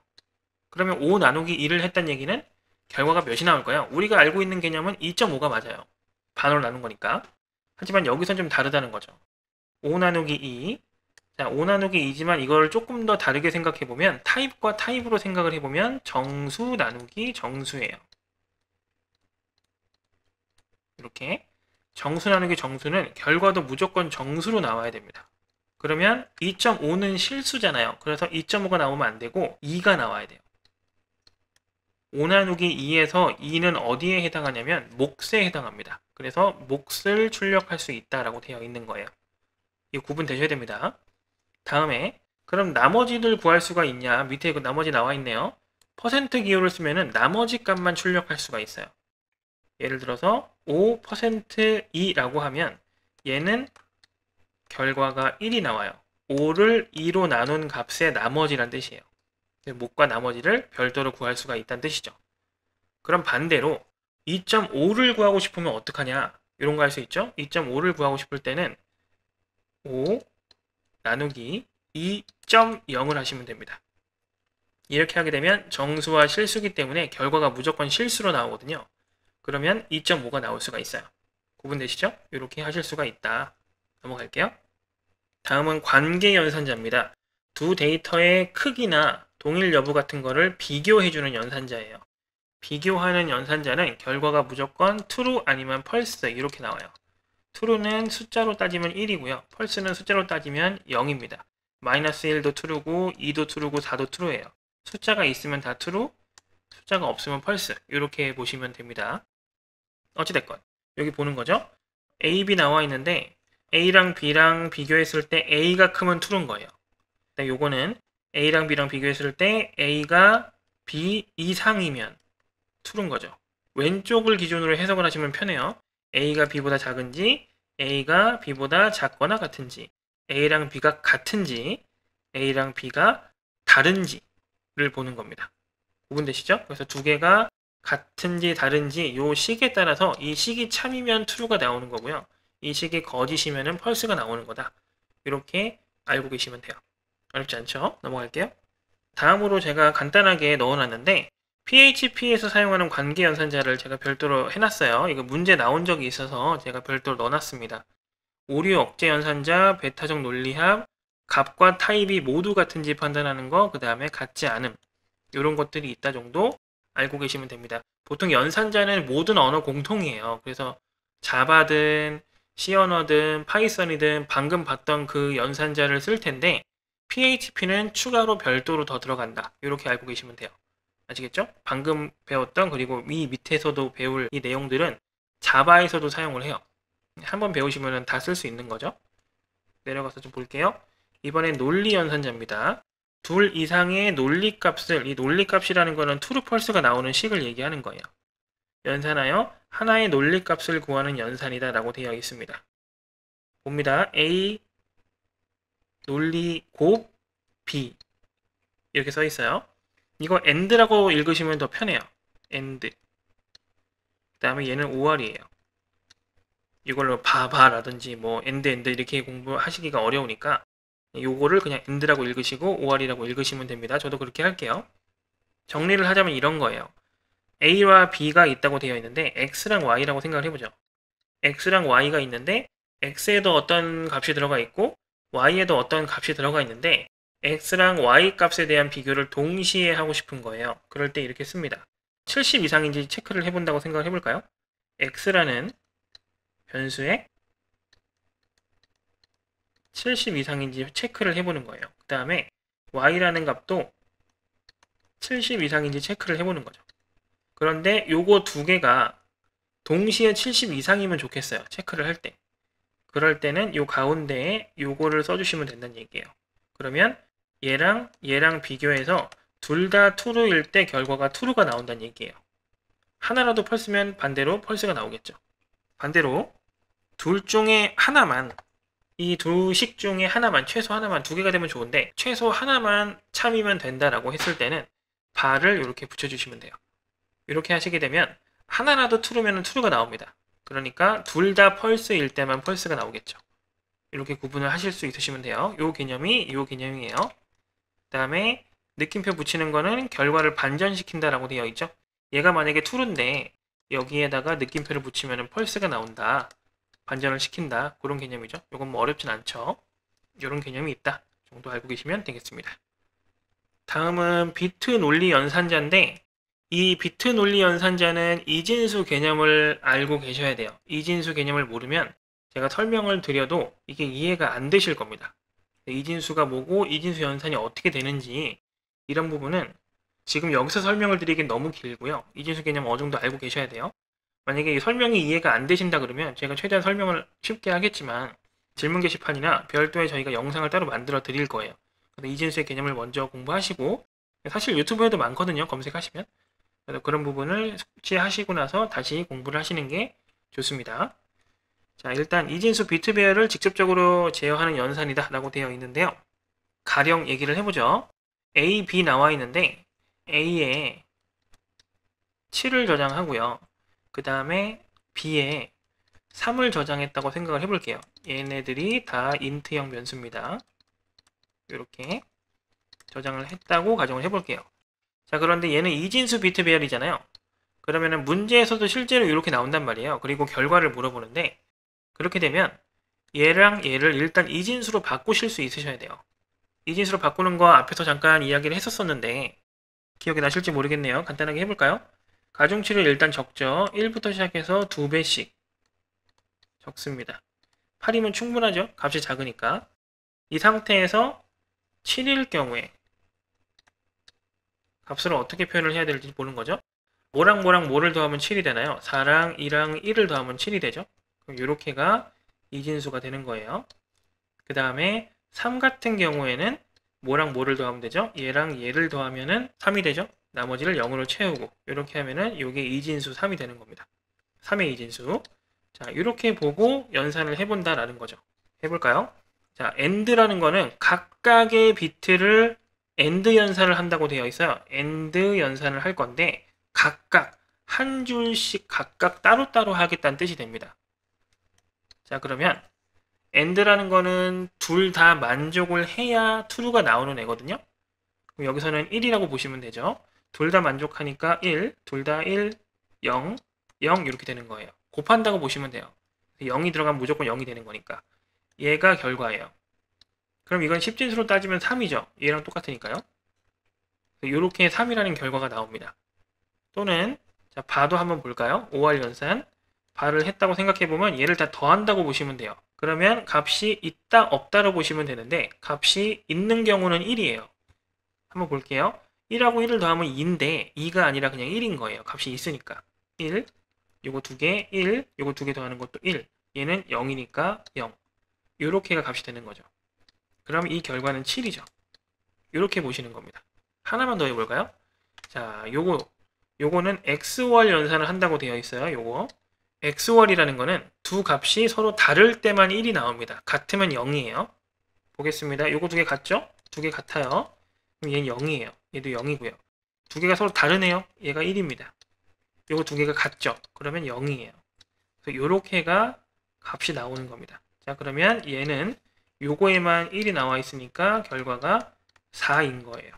그러면 5 나누기 2를 했단 얘기는 결과가 몇이 나올까요? 우리가 알고 있는 개념은 2.5가 맞아요. 반으로 나눈 거니까. 하지만 여기선 좀 다르다는 거죠. 5 나누기 2. 자, 5 나누기 2지만 이걸 조금 더 다르게 생각해보면 타입과 타입으로 생각을 해보면 정수 나누기 정수예요. 이렇게 정수 나누기 정수는 결과도 무조건 정수로 나와야 됩니다. 그러면 2.5는 실수잖아요. 그래서 2.5가 나오면 안 되고 2가 나와야 돼요. 5 나누기 2에서 2는 어디에 해당하냐면 몫에 해당합니다. 그래서 몫을 출력할 수 있다라고 되어 있는 거예요. 이 구분 되셔야 됩니다. 다음에 그럼 나머지를 구할 수가 있냐? 밑에 그 나머지 나와 있네요. 퍼센트 기호를 쓰면은 나머지 값만 출력할 수가 있어요. 예를 들어서 5%이라고 하면 얘는 결과가 1이 나와요. 5를 2로 나눈 값의 나머지란 뜻이에요. 목과 나머지를 별도로 구할 수가 있다는 뜻이죠. 그럼 반대로 2.5를 구하고 싶으면 어떡하냐? 이런 거 할 수 있죠? 2.5를 구하고 싶을 때는 5 나누기 2.0을 하시면 됩니다. 이렇게 하게 되면 정수와 실수기 때문에 결과가 무조건 실수로 나오거든요. 그러면 2.5가 나올 수가 있어요. 구분되시죠? 이렇게 하실 수가 있다. 넘어갈게요. 다음은 관계 연산자입니다. 두 데이터의 크기나 동일 여부 같은 거를 비교해주는 연산자예요. 비교하는 연산자는 결과가 무조건 true 아니면 false 이렇게 나와요. True는 숫자로 따지면 1이고요. false는 숫자로 따지면 0입니다. 마이너스 1도 true고 2도 true고 4도 true예요. 숫자가 있으면 다 true, 숫자가 없으면 false 이렇게 보시면 됩니다. 어찌됐건 여기 보는 거죠. A, B 나와 있는데 A랑 B랑 비교했을 때 A가 크면 true인 거예요. 근데 요거는 A랑 B랑 비교했을 때 A가 B 이상이면 true인 거죠. 왼쪽을 기준으로 해석을 하시면 편해요. A가 B보다 작은지 A가 B보다 작거나 같은지 A랑 B가 같은지 A랑 B가 다른지를 보는 겁니다. 구분되시죠? 그래서 두 개가 같은지 다른지 요 식에 따라서 이 식이 참이면 true가 나오는 거고요. 이 식이 거짓이면 false가 나오는 거다. 이렇게 알고 계시면 돼요. 어렵지 않죠? 넘어갈게요. 다음으로 제가 간단하게 넣어놨는데 PHP에서 사용하는 관계 연산자를 제가 별도로 해놨어요. 이거 문제 나온 적이 있어서 제가 별도로 넣어놨습니다. 오류 억제 연산자, 배타적 논리합, 값과 타입이 모두 같은지 판단하는 거, 그 다음에 같지 않음 이런 것들이 있다 정도 알고 계시면 됩니다. 보통 연산자는 모든 언어 공통이에요. 그래서 자바든 C 언어든 파이썬이든 방금 봤던 그 연산자를 쓸 텐데 PHP는 추가로 별도로 더 들어간다. 이렇게 알고 계시면 돼요. 아시겠죠? 방금 배웠던 그리고 위 밑에서도 배울 이 내용들은 자바에서도 사용을 해요. 한번 배우시면 다 쓸 수 있는 거죠. 내려가서 좀 볼게요. 이번엔 논리 연산자입니다. 둘 이상의 논리 값을 이 논리 값이라는 거는 true false가 나오는 식을 얘기하는 거예요. 연산하여 하나의 논리 값을 구하는 연산이다 라고 되어 있습니다. 봅니다. A 논리 곱 B 이렇게 써 있어요. 이거 end라고 읽으시면 더 편해요. end. 그 다음에 얘는 5월이에요. 이걸로 바바라든지 뭐 end end 이렇게 공부하시기가 어려우니까 요거를 그냥 end라고 읽으시고 5월이라고 읽으시면 됩니다. 저도 그렇게 할게요. 정리를 하자면 이런 거예요. A와 B가 있다고 되어 있는데 X랑 Y라고 생각을 해보죠. X랑 Y가 있는데 X에도 어떤 값이 들어가 있고 Y에도 어떤 값이 들어가 있는데 x랑 y 값에 대한 비교를 동시에 하고 싶은 거예요. 그럴 때 이렇게 씁니다. 70 이상인지 체크를 해본다고 생각을 해볼까요? x라는 변수에 70 이상인지 체크를 해보는 거예요. 그 다음에 y라는 값도 70 이상인지 체크를 해보는 거죠. 그런데 요거 두 개가 동시에 70 이상이면 좋겠어요. 체크를 할 때. 그럴 때는 요 가운데에 요거를 써주시면 된다는 얘기예요. 그러면 얘랑 얘랑 비교해서 둘 다 true일 때 결과가 true가 나온다는 얘기예요. 하나라도 펄스면 반대로 펄스가 나오겠죠. 반대로 둘 중에 하나만 이 두 식 중에 하나만 최소 하나만 두 개가 되면 좋은데 최소 하나만 참이면 된다라고 했을 때는 발을 이렇게 붙여주시면 돼요. 이렇게 하시게 되면 하나라도 true면 true가 나옵니다. 그러니까 둘 다 펄스일 때만 펄스가 나오겠죠. 이렇게 구분을 하실 수 있으시면 돼요. 요 개념이 요 개념이에요. 그 다음에 느낌표 붙이는 거는 결과를 반전시킨다라고 되어 있죠. 얘가 만약에 true인데 여기에다가 느낌표를 붙이면 펄스가 나온다. 반전을 시킨다. 그런 개념이죠. 이건 뭐 어렵진 않죠. 이런 개념이 있다. 정도 알고 계시면 되겠습니다. 다음은 비트 논리 연산자인데 이 비트 논리 연산자는 이진수 개념을 알고 계셔야 돼요. 이진수 개념을 모르면 제가 설명을 드려도 이게 이해가 안 되실 겁니다. 이진수가 뭐고 이진수 연산이 어떻게 되는지 이런 부분은 지금 여기서 설명을 드리긴 너무 길고요. 이진수 개념 어느 정도 알고 계셔야 돼요. 만약에 설명이 이해가 안 되신다 그러면 제가 최대한 설명을 쉽게 하겠지만 질문 게시판이나 별도의 저희가 영상을 따로 만들어 드릴 거예요. 이진수의 개념을 먼저 공부하시고 사실 유튜브에도 많거든요. 검색하시면. 그래서 그런 부분을 숙지하시고 나서 다시 공부를 하시는 게 좋습니다. 자, 일단 이진수 비트 배열을 직접적으로 제어하는 연산이다 라고 되어 있는데요. 가령 얘기를 해보죠. A, B 나와 있는데 A에 7을 저장하고요. 그 다음에 B에 3을 저장했다고 생각을 해볼게요. 얘네들이 다 int형 변수입니다. 이렇게 저장을 했다고 가정을 해볼게요. 자 그런데 얘는 이진수 비트 배열이잖아요. 그러면은 문제에서도 실제로 이렇게 나온단 말이에요. 그리고 결과를 물어보는데 그렇게 되면 얘랑 얘를 일단 이진수로 바꾸실 수 있으셔야 돼요. 이진수로 바꾸는 거 앞에서 잠깐 이야기를 했었었는데 기억이 나실지 모르겠네요. 간단하게 해볼까요? 가중치를 일단 적죠. 1부터 시작해서 2배씩 적습니다. 8이면 충분하죠. 값이 작으니까. 이 상태에서 7일 경우에 값을 어떻게 표현을 해야 될지 보는 거죠. 뭐랑 뭐랑 뭐를 더하면 7이 되나요? 4랑 2랑 1을 더하면 7이 되죠. 이렇게가 이진수가 되는 거예요. 그 다음에 3 같은 경우에는 뭐랑 뭐를 더하면 되죠? 얘랑 얘를 더하면은 3이 되죠? 나머지를 0으로 채우고 이렇게 하면은 이게 이진수 3이 되는 겁니다. 3의 이진수. 자, 이렇게 보고 연산을 해본다라는 거죠. 해볼까요? 자, AND라는 거는 각각의 비트를 AND 연산을 한다고 되어 있어요. AND 연산을 할 건데 각각 한 줄씩 각각 따로따로 하겠다는 뜻이 됩니다. 자, 그러면 AND라는 거는 둘 다 만족을 해야 true가 나오는 애거든요. 여기서는 1이라고 보시면 되죠. 둘 다 만족하니까 1, 둘 다 1, 0, 0 이렇게 되는 거예요. 곱한다고 보시면 돼요. 0이 들어가면 무조건 0이 되는 거니까. 얘가 결과예요. 그럼 이건 10진수로 따지면 3이죠. 얘랑 똑같으니까요. 이렇게 3이라는 결과가 나옵니다. 또는 자, 바도 한번 볼까요? 5할 연산 발을 했다고 생각해 보면 얘를 다 더한다고 보시면 돼요. 그러면 값이 있다 없다로 보시면 되는데 값이 있는 경우는 1이에요. 한번 볼게요. 1하고 1을 더하면 2인데 2가 아니라 그냥 1인 거예요. 값이 있으니까. 1, 요거 두 개, 1, 요거 두 개 더하는 것도 1. 얘는 0이니까 0. 요렇게가 값이 되는 거죠. 그럼 이 결과는 7이죠. 이렇게 보시는 겁니다. 하나만 더 해볼까요? 자, 요거 요거는 x월 연산을 한다고 되어 있어요. 요거 x월이라는 거는 두 값이 서로 다를 때만 1이 나옵니다. 같으면 0이에요. 보겠습니다. 요거 두 개 같죠? 두 개 같아요. 그럼 얘는 0이에요. 얘도 0이고요. 두 개가 서로 다르네요. 얘가 1입니다. 요거 두 개가 같죠? 그러면 0이에요. 그래서 요렇게가 값이 나오는 겁니다. 자, 그러면 얘는 요거에만 1이 나와 있으니까 결과가 4인 거예요.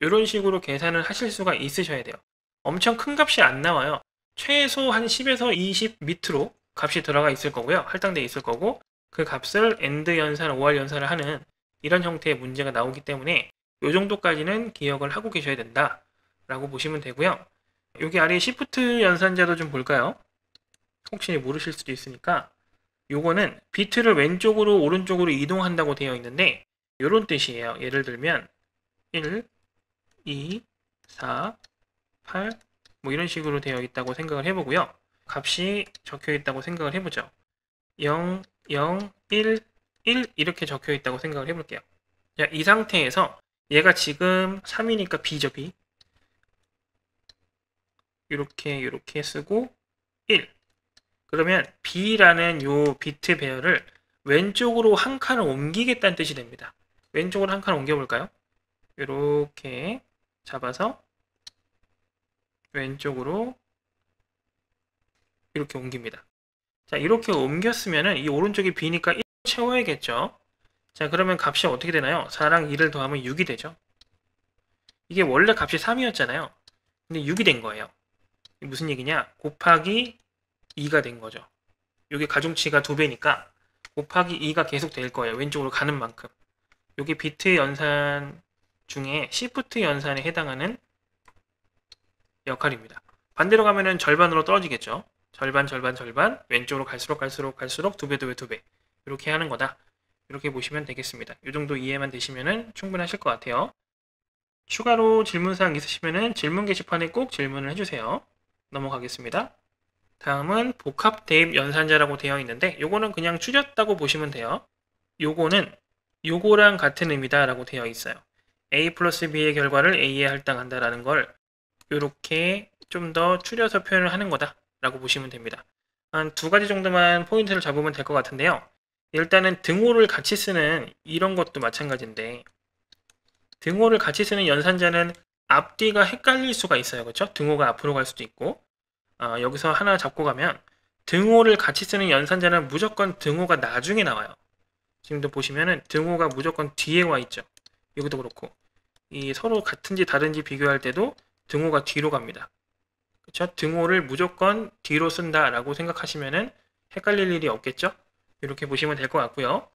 이런 식으로 계산을 하실 수가 있으셔야 돼요. 엄청 큰 값이 안 나와요. 최소 한 10에서 20 밑으로 값이 들어가 있을 거고요. 할당되어 있을 거고 그 값을 AND 연산, OR 연산을 하는 이런 형태의 문제가 나오기 때문에 이 정도까지는 기억을 하고 계셔야 된다 라고 보시면 되고요. 여기 아래 시프트 연산자도 좀 볼까요? 혹시 모르실 수도 있으니까 요거는 비트를 왼쪽으로 오른쪽으로 이동한다고 되어 있는데 이런 뜻이에요. 예를 들면 1, 2, 4, 8, 뭐 이런 식으로 되어 있다고 생각을 해보고요. 값이 적혀 있다고 생각을 해보죠. 0, 0, 1, 1 이렇게 적혀 있다고 생각을 해볼게요. 자, 이 상태에서 얘가 지금 3이니까 B죠, B. 이렇게 이렇게 쓰고 1 그러면 B라는 요 비트 배열을 왼쪽으로 한 칸을 옮기겠다는 뜻이 됩니다. 왼쪽으로 한 칸 옮겨볼까요? 이렇게 잡아서 왼쪽으로 이렇게 옮깁니다. 자 이렇게 옮겼으면 이 오른쪽이 B니까 1 채워야겠죠. 자 그러면 값이 어떻게 되나요? 4랑 2를 더하면 6이 되죠. 이게 원래 값이 3이었잖아요. 근데 6이 된 거예요. 무슨 얘기냐? 곱하기 2가 된 거죠. 여기 가중치가 2배니까 곱하기 2가 계속 될 거예요. 왼쪽으로 가는 만큼. 여기 비트 연산 중에 시프트 연산에 해당하는 역할입니다. 반대로 가면은 절반으로 떨어지겠죠. 절반, 절반, 절반. 왼쪽으로 갈수록 갈수록 갈수록 두 배, 두 배, 두 배. 이렇게 하는 거다. 이렇게 보시면 되겠습니다. 이 정도 이해만 되시면은 충분하실 것 같아요. 추가로 질문사항 있으시면은 질문 게시판에 꼭 질문을 해주세요. 넘어가겠습니다. 다음은 복합 대입 연산자라고 되어 있는데 요거는 그냥 줄였다고 보시면 돼요. 요거는 요거랑 같은 의미다 라고 되어 있어요. A 플러스 B의 결과를 A에 할당한다라는 걸 이렇게 좀 더 추려서 표현을 하는 거다 라고 보시면 됩니다. 한 두 가지 정도만 포인트를 잡으면 될 것 같은데요. 일단은 등호를 같이 쓰는 이런 것도 마찬가지인데 등호를 같이 쓰는 연산자는 앞뒤가 헷갈릴 수가 있어요. 그렇죠? 등호가 앞으로 갈 수도 있고 어, 여기서 하나 잡고 가면 등호를 같이 쓰는 연산자는 무조건 등호가 나중에 나와요. 지금도 보시면은 등호가 무조건 뒤에 와 있죠. 여기도 그렇고 이 서로 같은지 다른지 비교할 때도 등호가 뒤로 갑니다. 그렇죠? 등호를 무조건 뒤로 쓴다라고 생각하시면은 헷갈릴 일이 없겠죠? 이렇게 보시면 될 것 같고요.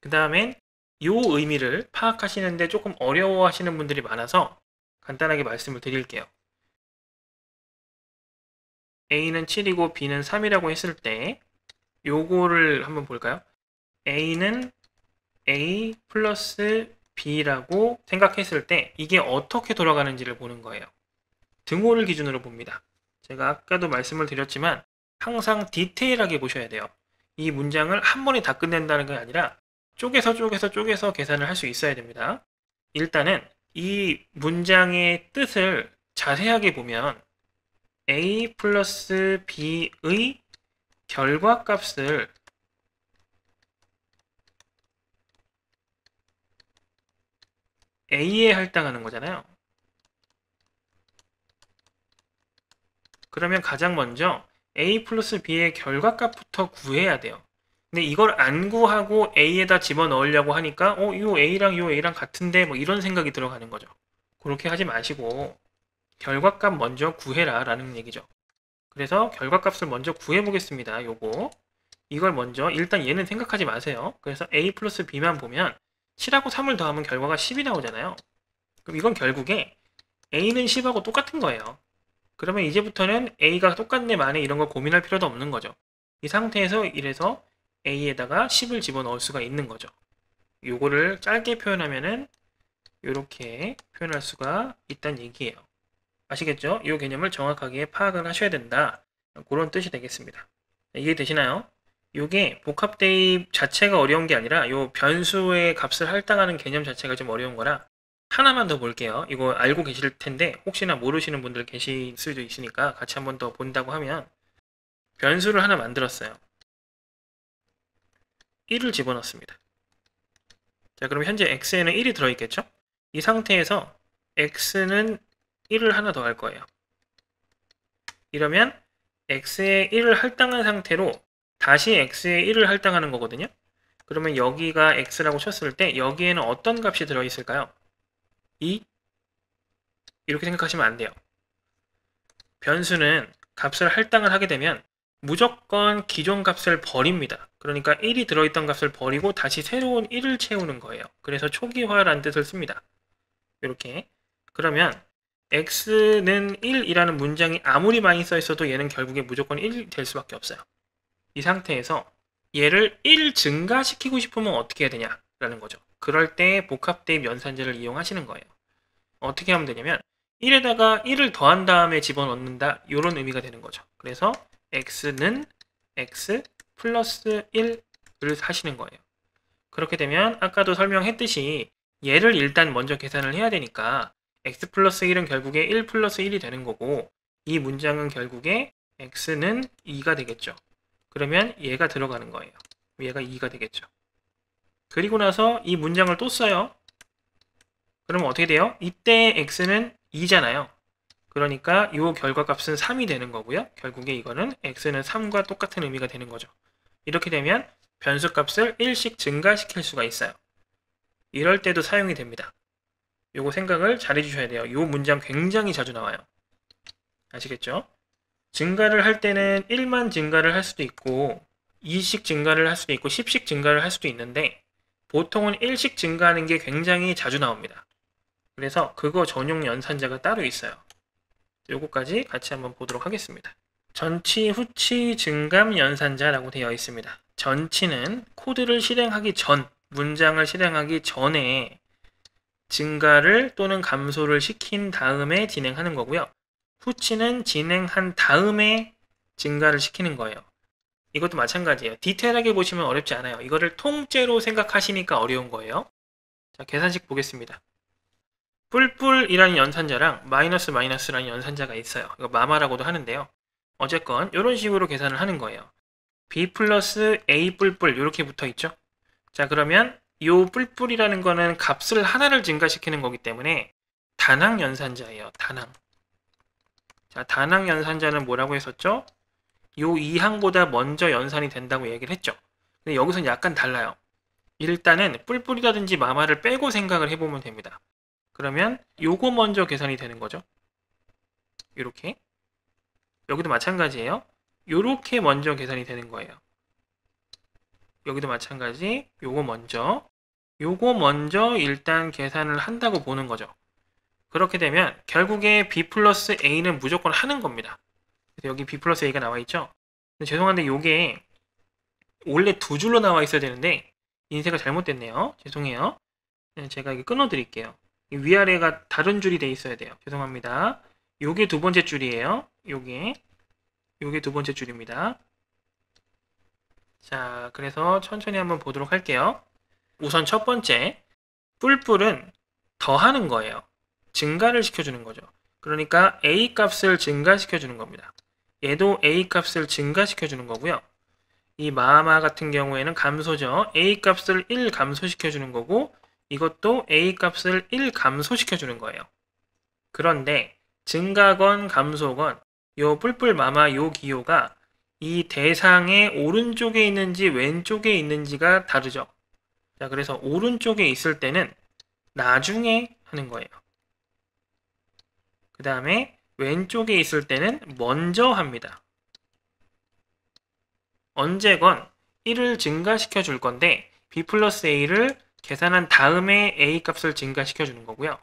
그 다음엔 이 의미를 파악하시는데 조금 어려워하시는 분들이 많아서 간단하게 말씀을 드릴게요. A는 7이고 B는 3이라고 했을 때 요거를 한번 볼까요? A는 A 플러스 B라고 생각했을 때 이게 어떻게 돌아가는지를 보는 거예요. 등호를 기준으로 봅니다. 제가 아까도 말씀을 드렸지만 항상 디테일하게 보셔야 돼요. 이 문장을 한 번에 다 끝낸다는 게 아니라 쪼개서 쪼개서 쪼개서 계산을 할 수 있어야 됩니다. 일단은 이 문장의 뜻을 자세하게 보면 a 플러스 b의 결과값을 a에 할당하는 거잖아요. 그러면 가장 먼저 a 플러스 b의 결과값부터 구해야 돼요. 근데 이걸 안 구하고 a에다 집어넣으려고 하니까 어, 이 a랑 이 a랑 같은데 뭐 이런 생각이 들어가는 거죠. 그렇게 하지 마시고 결과값 먼저 구해라 라는 얘기죠. 그래서 결과값을 먼저 구해보겠습니다. 요거 이걸 먼저 일단 얘는 생각하지 마세요. 그래서 a 플러스 b만 보면 7하고 3을 더하면 결과가 10이 나오잖아요. 그럼 이건 결국에 a는 10하고 똑같은 거예요. 그러면 이제부터는 a가 똑같네 만에 이런 거 고민할 필요도 없는 거죠. 이 상태에서 이래서 a에다가 10을 집어넣을 수가 있는 거죠. 요거를 짧게 표현하면은 이렇게 표현할 수가 있다는 얘기예요. 아시겠죠? 이 개념을 정확하게 파악을 하셔야 된다. 그런 뜻이 되겠습니다. 이해되시나요? 이게 복합 대입 자체가 어려운 게 아니라 이 변수의 값을 할당하는 개념 자체가 좀 어려운 거라 하나만 더 볼게요. 이거 알고 계실 텐데 혹시나 모르시는 분들 계실 수도 있으니까 같이 한번 더 본다고 하면 변수를 하나 만들었어요. 1을 집어넣습니다. 자, 그럼 현재 x에는 1이 들어있겠죠? 이 상태에서 x는 1을 하나 더 할 거예요. 이러면 x에 1을 할당한 상태로 다시 x에 1을 할당하는 거거든요. 그러면 여기가 x라고 쳤을 때 여기에는 어떤 값이 들어있을까요? 2? 이렇게 생각하시면 안 돼요. 변수는 값을 할당을 하게 되면 무조건 기존 값을 버립니다. 그러니까 1이 들어있던 값을 버리고 다시 새로운 1을 채우는 거예요. 그래서 초기화라는 뜻을 씁니다. 이렇게 그러면 x는 1이라는 문장이 아무리 많이 써 있어도 얘는 결국에 무조건 1 될 수밖에 없어요. 이 상태에서 얘를 1 증가시키고 싶으면 어떻게 해야 되냐라는 거죠. 그럴 때 복합 대입 연산제를 이용하시는 거예요. 어떻게 하면 되냐면 1에다가 1을 더한 다음에 집어넣는다 이런 의미가 되는 거죠. 그래서 x는 x 플러스 1을 하시는 거예요. 그렇게 되면 아까도 설명했듯이 얘를 일단 먼저 계산을 해야 되니까 x 플러스 1은 결국에 1 플러스 1이 되는 거고 이 문장은 결국에 x는 2가 되겠죠. 그러면 얘가 들어가는 거예요. 얘가 2가 되겠죠. 그리고 나서 이 문장을 또 써요. 그러면 어떻게 돼요? 이때 x는 2잖아요. 그러니까 이 결과값은 3이 되는 거고요. 결국에 이거는 x는 3과 똑같은 의미가 되는 거죠. 이렇게 되면 변수값을 1씩 증가시킬 수가 있어요. 이럴 때도 사용이 됩니다. 요거 생각을 잘 해주셔야 돼요. 요 문장 굉장히 자주 나와요. 아시겠죠? 증가를 할 때는 1만 증가를 할 수도 있고 2씩 증가를 할 수도 있고 10씩 증가를 할 수도 있는데 보통은 1씩 증가하는 게 굉장히 자주 나옵니다. 그래서 그거 전용 연산자가 따로 있어요. 요거까지 같이 한번 보도록 하겠습니다. 전치, 후치, 증감, 연산자라고 되어 있습니다. 전치는 코드를 실행하기 전, 문장을 실행하기 전에 증가를 또는 감소를 시킨 다음에 진행하는 거고요. 후치는 진행한 다음에 증가를 시키는 거예요. 이것도 마찬가지예요. 디테일하게 보시면 어렵지 않아요. 이거를 통째로 생각하시니까 어려운 거예요. 자, 계산식 보겠습니다. 뿔뿔이라는 연산자랑 마이너스 마이너스라는 연산자가 있어요. 이거 마마라고도 하는데요. 어쨌건 이런 식으로 계산을 하는 거예요. b 플러스 a 뿔뿔 이렇게 붙어 있죠. 자 그러면 요 뿔뿔이라는 거는 값을 하나를 증가시키는 거기 때문에 단항 연산자예요. 단항. 자 단항 연산자는 뭐라고 했었죠? 요 2항보다 먼저 연산이 된다고 얘기를 했죠. 근데 여기서는 약간 달라요. 일단은 뿔뿔이라든지 마마를 빼고 생각을 해보면 됩니다. 그러면 요거 먼저 계산이 되는 거죠. 이렇게 여기도 마찬가지예요. 요렇게 먼저 계산이 되는 거예요. 여기도 마찬가지 요거 먼저 요거 먼저 일단 계산을 한다고 보는 거죠. 그렇게 되면 결국에 b 플러스 a는 무조건 하는 겁니다. 여기 b 플러스 a가 나와 있죠. 죄송한데 요게 원래 두 줄로 나와 있어야 되는데 인쇄가 잘못됐네요. 죄송해요. 네, 제가 이게 끊어 드릴게요. 위아래가 다른 줄이 돼 있어야 돼요. 죄송합니다. 요게 두 번째 줄이에요. 요게 요게 두 번째 줄입니다. 자, 그래서 천천히 한번 보도록 할게요. 우선 첫 번째, 뿔뿔은 더하는 거예요. 증가를 시켜주는 거죠. 그러니까 A 값을 증가시켜주는 겁니다. 얘도 A 값을 증가시켜 주는 거고요. 이 마마 같은 경우에는 감소죠. A 값을 1 감소시켜 주는 거고 이것도 A 값을 1 감소시켜 주는 거예요. 그런데 증가건 감소건 요 뿔뿔 마마 요 기호가 이 대상의 오른쪽에 있는지 왼쪽에 있는지가 다르죠. 자, 그래서 오른쪽에 있을 때는 나중에 하는 거예요. 그 다음에 왼쪽에 있을 때는 먼저 합니다. 언제건 1을 증가시켜 줄 건데 b 플러스 a를 계산한 다음에 a 값을 증가시켜 주는 거고요.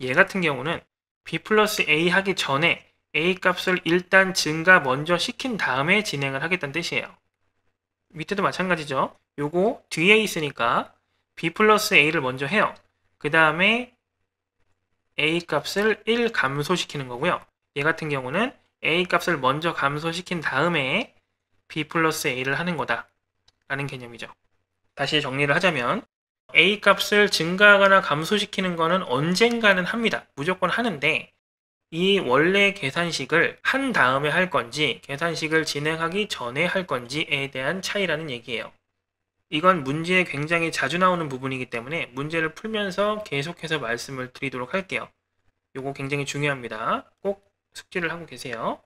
얘 같은 경우는 b 플러스 a 하기 전에 a 값을 일단 증가 먼저 시킨 다음에 진행을 하겠다는 뜻이에요. 밑에도 마찬가지죠. 요거 뒤에 있으니까 b 플러스 a를 먼저 해요. 그 다음에 a 값을 1 감소시키는 거고요. 얘 같은 경우는 a 값을 먼저 감소시킨 다음에 b 플러스 a를 하는 거다 라는 개념이죠. 다시 정리를 하자면 a 값을 증가하거나 감소시키는 거는 언젠가는 합니다. 무조건 하는데 이 원래 계산식을 한 다음에 할 건지 계산식을 진행하기 전에 할 건지에 대한 차이라는 얘기예요. 이건 문제에 굉장히 자주 나오는 부분이기 때문에 문제를 풀면서 계속해서 말씀을 드리도록 할게요. 이거 굉장히 중요합니다. 꼭 숙지를 하고 계세요.